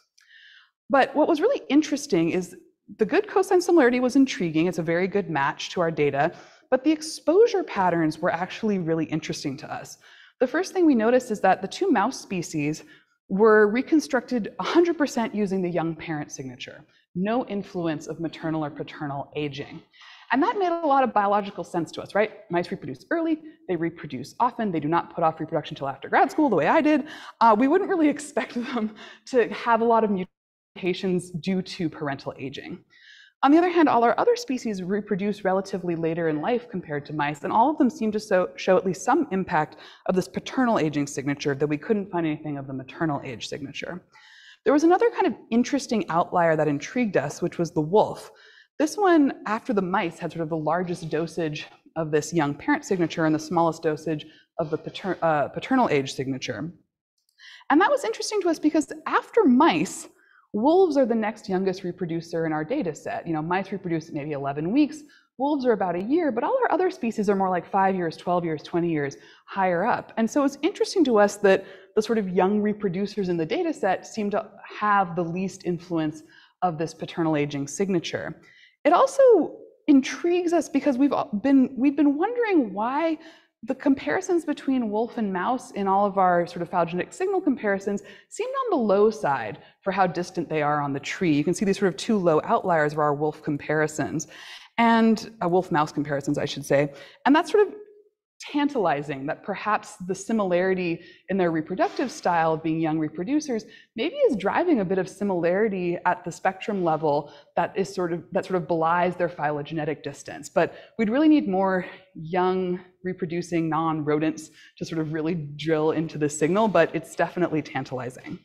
But what was really interesting is the good cosine similarity was intriguing. It's a very good match to our data, but the exposure patterns were actually really interesting to us. The first thing we noticed is that the two mouse species were reconstructed 100% using the young parent signature, no influence of maternal or paternal aging. And that made a lot of biological sense to us, right? Mice reproduce early, they reproduce often, they do not put off reproduction until after grad school, the way I did. Uh, we wouldn't really <laughs> expect them to have a lot of due to parental aging. On the other hand, all our other species reproduce relatively later in life compared to mice, and all of them seem to so, show at least some impact of this paternal aging signature, though we couldn't find anything of the maternal age signature. There was another kind of interesting outlier that intrigued us, which was the wolf. This one, after the mice, had sort of the largest dosage of this young parent signature and the smallest dosage of the pater uh, paternal age signature. And that was interesting to us because after mice, Wolves are the next youngest reproducer in our data set. You know, mice reproduce at maybe 11 weeks, wolves are about a year, but all our other species are more like five years, 12 years, 20 years higher up. And so it's interesting to us that the sort of young reproducers in the data set seem to have the least influence of this paternal aging signature. It also intrigues us because we've been, we've been wondering why the comparisons between wolf and mouse in all of our sort of phylogenetic signal comparisons seemed on the low side for how distant they are on the tree. You can see these sort of two low outliers of our wolf comparisons and uh, wolf mouse comparisons, I should say. And that's sort of tantalizing that perhaps the similarity in their reproductive style of being young reproducers maybe is driving a bit of similarity at the spectrum level that is sort of that sort of belies their phylogenetic distance. But we'd really need more young reproducing non-rodents to sort of really drill into the signal but it's definitely tantalizing.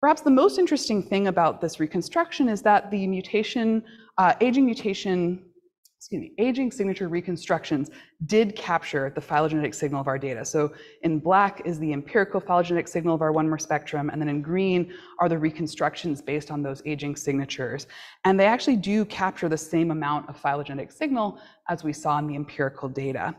Perhaps the most interesting thing about this reconstruction is that the mutation uh, aging mutation excuse me, aging signature reconstructions did capture the phylogenetic signal of our data. So in black is the empirical phylogenetic signal of our one-mer spectrum, and then in green are the reconstructions based on those aging signatures. And they actually do capture the same amount of phylogenetic signal as we saw in the empirical data.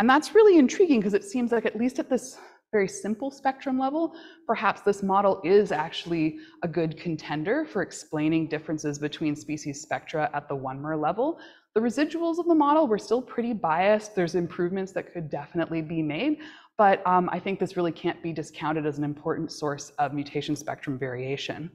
And that's really intriguing because it seems like at least at this very simple spectrum level, perhaps this model is actually a good contender for explaining differences between species spectra at the one-mer level. The residuals of the model were still pretty biased. There's improvements that could definitely be made, but um, I think this really can't be discounted as an important source of mutation spectrum variation.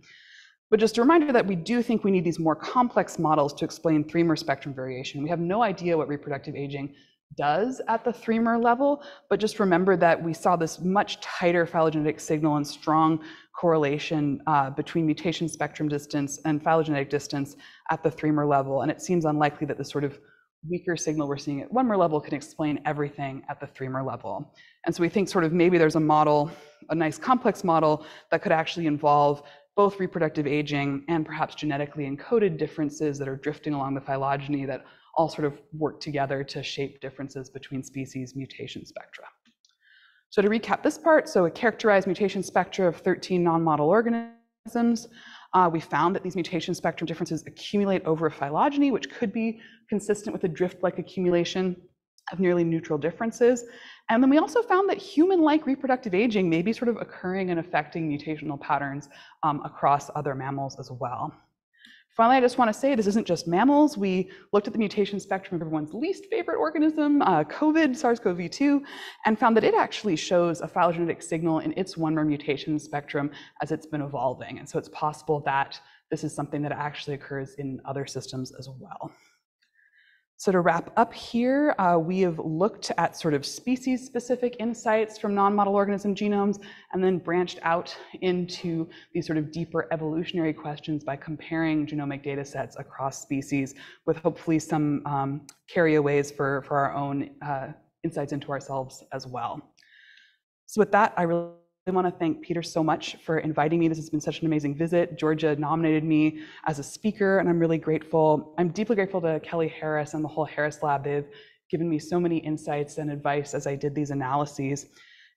But just a reminder that we do think we need these more complex models to explain 3-mer spectrum variation. We have no idea what reproductive aging does at the 3-mer level, but just remember that we saw this much tighter phylogenetic signal and strong correlation uh, between mutation spectrum distance and phylogenetic distance at the 3-mer level, and it seems unlikely that the sort of weaker signal we're seeing at 1-mer level can explain everything at the 3-mer level. And so we think sort of maybe there's a model, a nice complex model that could actually involve both reproductive aging and perhaps genetically encoded differences that are drifting along the phylogeny that all sort of work together to shape differences between species mutation spectra. So to recap this part, so a characterized mutation spectra of 13 non-model organisms. Uh, we found that these mutation spectrum differences accumulate over a phylogeny, which could be consistent with a drift-like accumulation of nearly neutral differences. And then we also found that human-like reproductive aging may be sort of occurring and affecting mutational patterns um, across other mammals as well. Finally, I just want to say this isn't just mammals. We looked at the mutation spectrum of everyone's least favorite organism, uh, COVID, SARS-CoV-2, and found that it actually shows a phylogenetic signal in its one-mer mutation spectrum as it's been evolving. And so it's possible that this is something that actually occurs in other systems as well. So to wrap up here, uh, we have looked at sort of species-specific insights from non-model organism genomes and then branched out into these sort of deeper evolutionary questions by comparing genomic data sets across species with hopefully some um, carryaways for, for our own uh, insights into ourselves as well. So with that, I really want to thank Peter so much for inviting me. This has been such an amazing visit. Georgia nominated me as a speaker, and I'm really grateful. I'm deeply grateful to Kelly Harris and the whole Harris Lab. They've given me so many insights and advice as I did these analyses.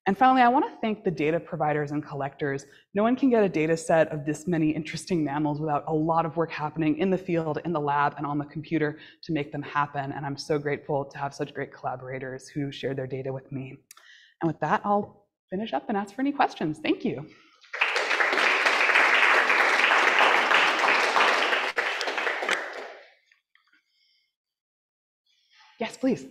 And finally, I want to thank the data providers and collectors. No one can get a data set of this many interesting mammals without a lot of work happening in the field, in the lab, and on the computer to make them happen. And I'm so grateful to have such great collaborators who shared their data with me. And with that, I'll finish up and ask for any questions. Thank you. Yes, please.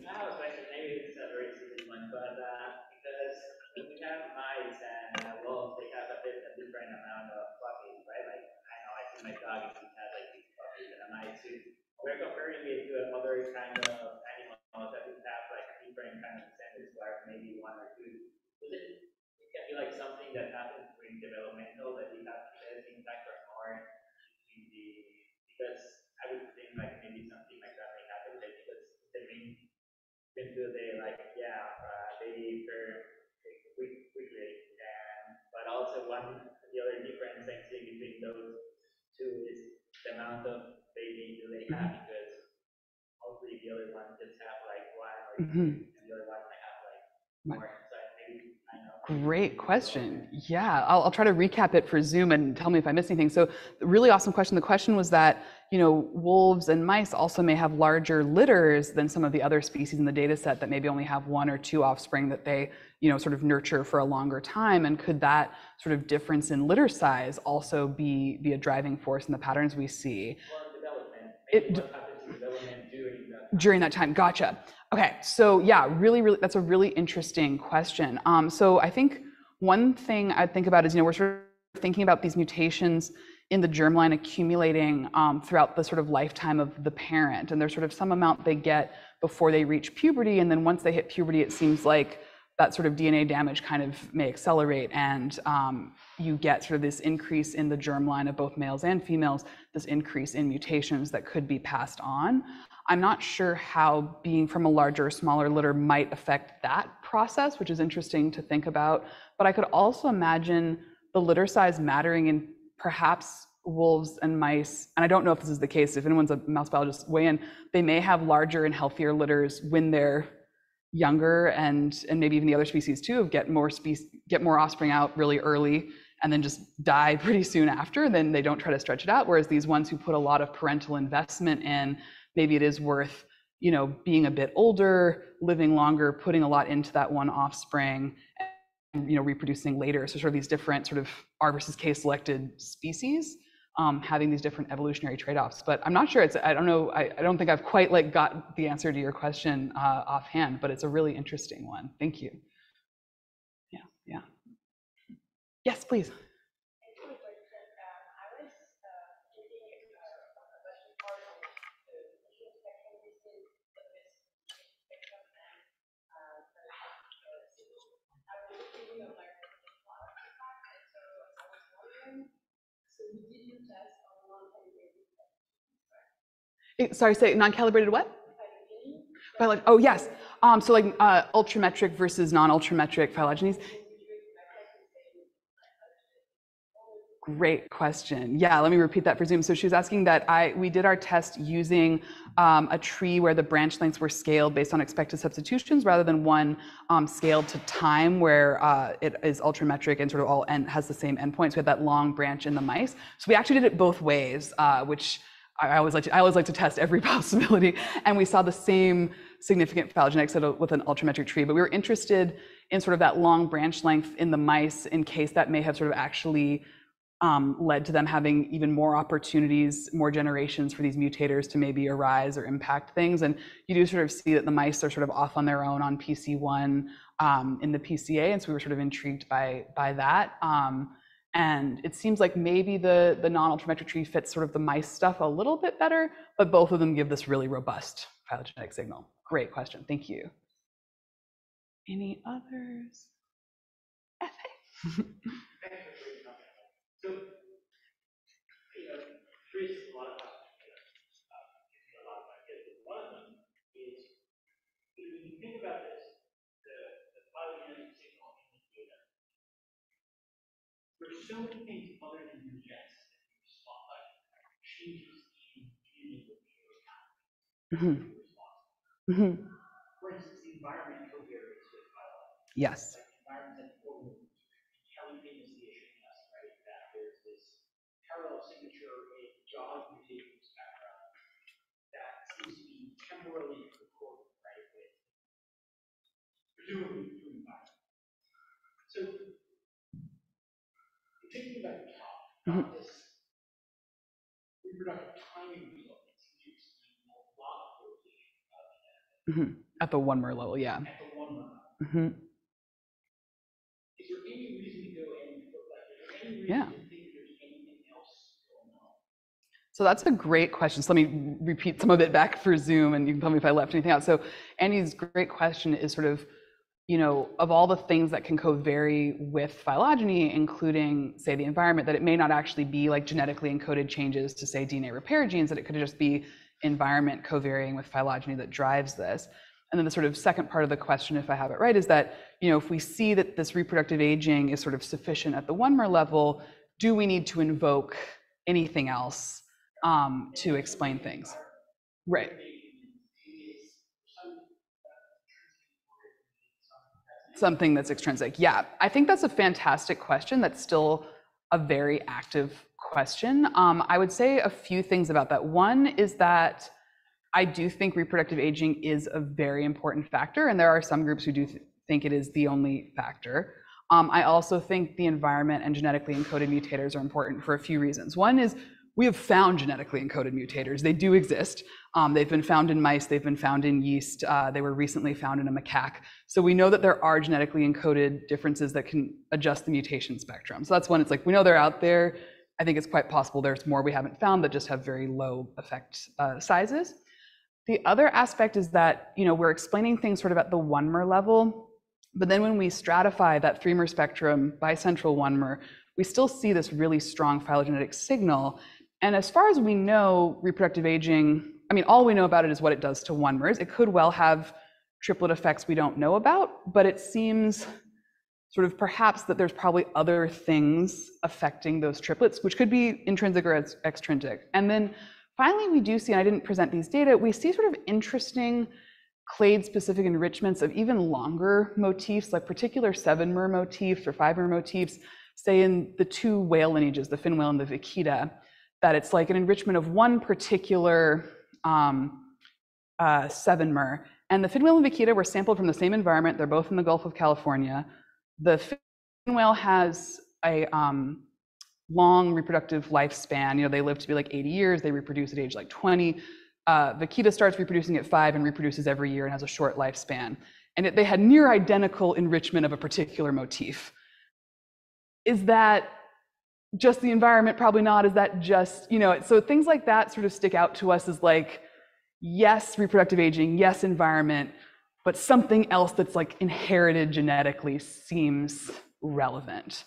My dog, has like puppies, and. We're comparing it to another kind of animals that would have like a different kind of descendants, where maybe one or two. Is it, it can be like something that happens during developmental that you have less impact or more in the because I would think like maybe something like that may happen like, because they mean into the like yeah uh, quick, quickly and but also one the other difference I see between those two is the amount of baby do they have because mostly the other one just have like one or two Mhm. and the other one might have like more so maybe I know Great question. Yeah, I'll, I'll try to recap it for Zoom and tell me if I missed anything. So, really awesome question. The question was that, you know, wolves and mice also may have larger litters than some of the other species in the data set that maybe only have one or two offspring that they, you know, sort of nurture for a longer time. And could that sort of difference in litter size also be, be a driving force in the patterns we see? It during that time. Gotcha. Okay, so yeah, really, really, that's a really interesting question. Um, so I think one thing I think about is, you know, we're sort of thinking about these mutations in the germline accumulating um, throughout the sort of lifetime of the parent, and there's sort of some amount they get before they reach puberty, and then once they hit puberty, it seems like that sort of DNA damage kind of may accelerate, and um, you get sort of this increase in the germline of both males and females, this increase in mutations that could be passed on. I'm not sure how being from a larger or smaller litter might affect that process, which is interesting to think about. But I could also imagine the litter size mattering in perhaps wolves and mice, and I don't know if this is the case, if anyone's a mouse biologist, weigh in, they may have larger and healthier litters when they're younger and, and maybe even the other species too, get more species, get more offspring out really early and then just die <laughs> pretty soon after, then they don't try to stretch it out. Whereas these ones who put a lot of parental investment in, maybe it is worth, you know, being a bit older, living longer, putting a lot into that one offspring, you know, reproducing later. So sort of these different sort of R versus K selected species um, having these different evolutionary trade-offs. But I'm not sure it's, I don't know, I, I don't think I've quite like got the answer to your question uh, offhand, but it's a really interesting one. Thank you. Yeah, yeah. Yes, please. Eh, Sorry, say non-calibrated what? Phylog- oh, yes. Um, so like uh, ultrametric versus non-ultrametric phylogenies. Great question. Yeah, let me repeat that for Zoom. So she was asking that I we did our test using um, a tree where the branch lengths were scaled based on expected substitutions rather than one um, scaled to time where uh, it is ultrametric and sort of all end, has the same endpoints. We had that long branch in the mice. So we actually did it both ways, uh, which I always like to, I always like to test every <laughs> possibility. And we saw the same significant phylogenetics with an ultrametric tree, but we were interested in sort of that long branch length in the mice in case that may have sort of actually um, led to them having even more opportunities, more generations for these mutators to maybe arise or impact things. And you do sort of see that the mice are sort of off on their own on PC1 um, in the PCA, and so we were sort of intrigued by by that. Um, and it seems like maybe the the non-ultrametric tree fits sort of the mice stuff a little bit better, but both of them give this really robust phylogenetic signal. Great question, thank you. Any others? F.A. <laughs> So, you know, raises a lot of questions, uh, a lot of ideas, but one of them is, you know, when you think about this, the, the phylogenetic signal in the data, there's so many things other than your genes that you respond, like changes in DNA that you respond. Mhm, mhm. For instance, the environment covaries with biology. Yes. like environments that form Kelly famously issuing us, right, that there's this parallel signature in JAWS mutations background that seems to be temporarly recorded, right, with presumably through environment. So about the Mhm. this reproductive timing wheel, it seems to explain a lot of rotation of that mhm. At the one mer level, yeah. at the one level. Mhm. Is there any reason to go and look like, is there any Yeah. to think there's anything else going on? So that's a great question. So let me repeat some of it back for Zoom and you can tell me if I left anything out. So Annie's great question is sort of, you know, of all the things that can co-vary with phylogeny, including say the environment, that it may not actually be like genetically encoded changes to say DNA repair genes, that it could just be environment co-varying with phylogeny that drives this. And then the sort of second part of the question, if I have it right, is that, you know, if we see that this reproductive aging is sort of sufficient at the one mer level, do we need to invoke anything else um, to explain things? Right. Something that's extrinsic. Yeah, I think that's a fantastic question. That's still a very active question. Um, I would say a few things about that. One is that I do think reproductive aging is a very important factor, and there are some groups who do th- think it is the only factor. Um, I also think the environment and genetically encoded mutators are important for a few reasons. One is we have found genetically encoded mutators. They do exist. Um, they've been found in mice, they've been found in yeast, uh, they were recently found in a macaque. So we know that there are genetically encoded differences that can adjust the mutation spectrum. So that's one, it's like we know they're out there. I think it's quite possible there's more we haven't found that just have very low effect uh, sizes. The other aspect is that, you know, we're explaining things sort of at the one mer level, but then when we stratify that three mer spectrum by central one mer, we still see this really strong phylogenetic signal. And as far as we know, reproductive aging, I mean, all we know about it is what it does to one mers. It could well have triplet effects we don't know about, but it seems sort of perhaps that there's probably other things affecting those triplets, which could be intrinsic or ex- extrinsic. And then finally, we do see, and I didn't present these data, we see sort of interesting clade-specific enrichments of even longer motifs, like particular seven-mer motifs or five-mer motifs, say in the two whale lineages, the fin whale and the vaquita, that it's like an enrichment of one particular um, uh, seven-mer. And the fin whale and vaquita were sampled from the same environment. They're both in the Gulf of California. The fin whale has a um, long reproductive lifespan. You know, they live to be like 80 years. They reproduce at age like 20. Uh, vaquita starts reproducing at five and reproduces every year and has a short lifespan. And it, they had near identical enrichment of a particular motif. Is that just the environment? Probably not. Is that just, you know, so things like that sort of stick out to us as like, yes, reproductive aging, yes, environment, but something else that's like inherited genetically seems relevant.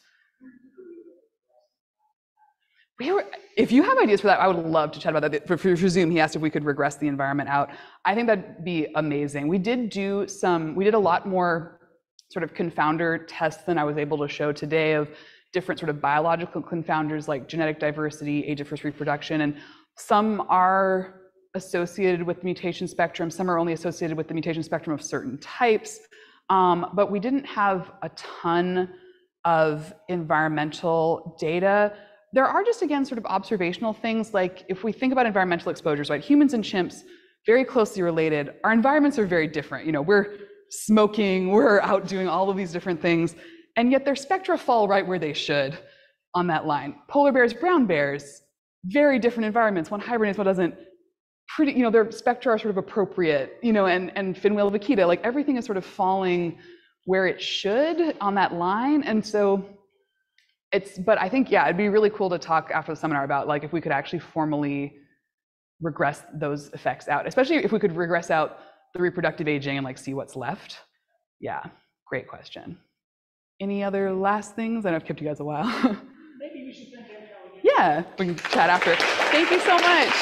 We were, if you have ideas for that, I would love to chat about that. For, for, for Zoom, he asked if we could regress the environment out. I think that'd be amazing. We did do some, we did a lot more sort of confounder tests than I was able to show today of different sort of biological confounders like genetic diversity, age of first reproduction, and some are associated with mutation spectrum, some are only associated with the mutation spectrum of certain types. Um, but we didn't have a ton of environmental data. There are just, again, sort of observational things like if we think about environmental exposures, right? Humans and chimps, very closely related. Our environments are very different. You know, we're smoking, we're out doing all of these different things, and yet their spectra fall right where they should on that line. Polar bears, brown bears, very different environments. One hibernates, one doesn't. Pretty, you know, their spectra are sort of appropriate, you know, and, and fin whale of vaquita, like everything is sort of falling where it should on that line. And so it's, but I think, yeah, it'd be really cool to talk after the seminar about like if we could actually formally regress those effects out, especially if we could regress out the reproductive aging and like see what's left. Yeah, great question. Any other last things? I know I've kept you guys a while. <laughs> Maybe we should thank Annabel again. yeah, we can chat after. Thank you so much.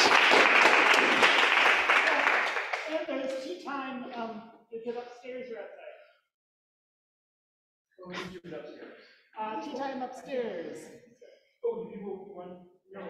And there's tea time, um, is it upstairs or outside? Uh, tea time upstairs. Oh, you want, no,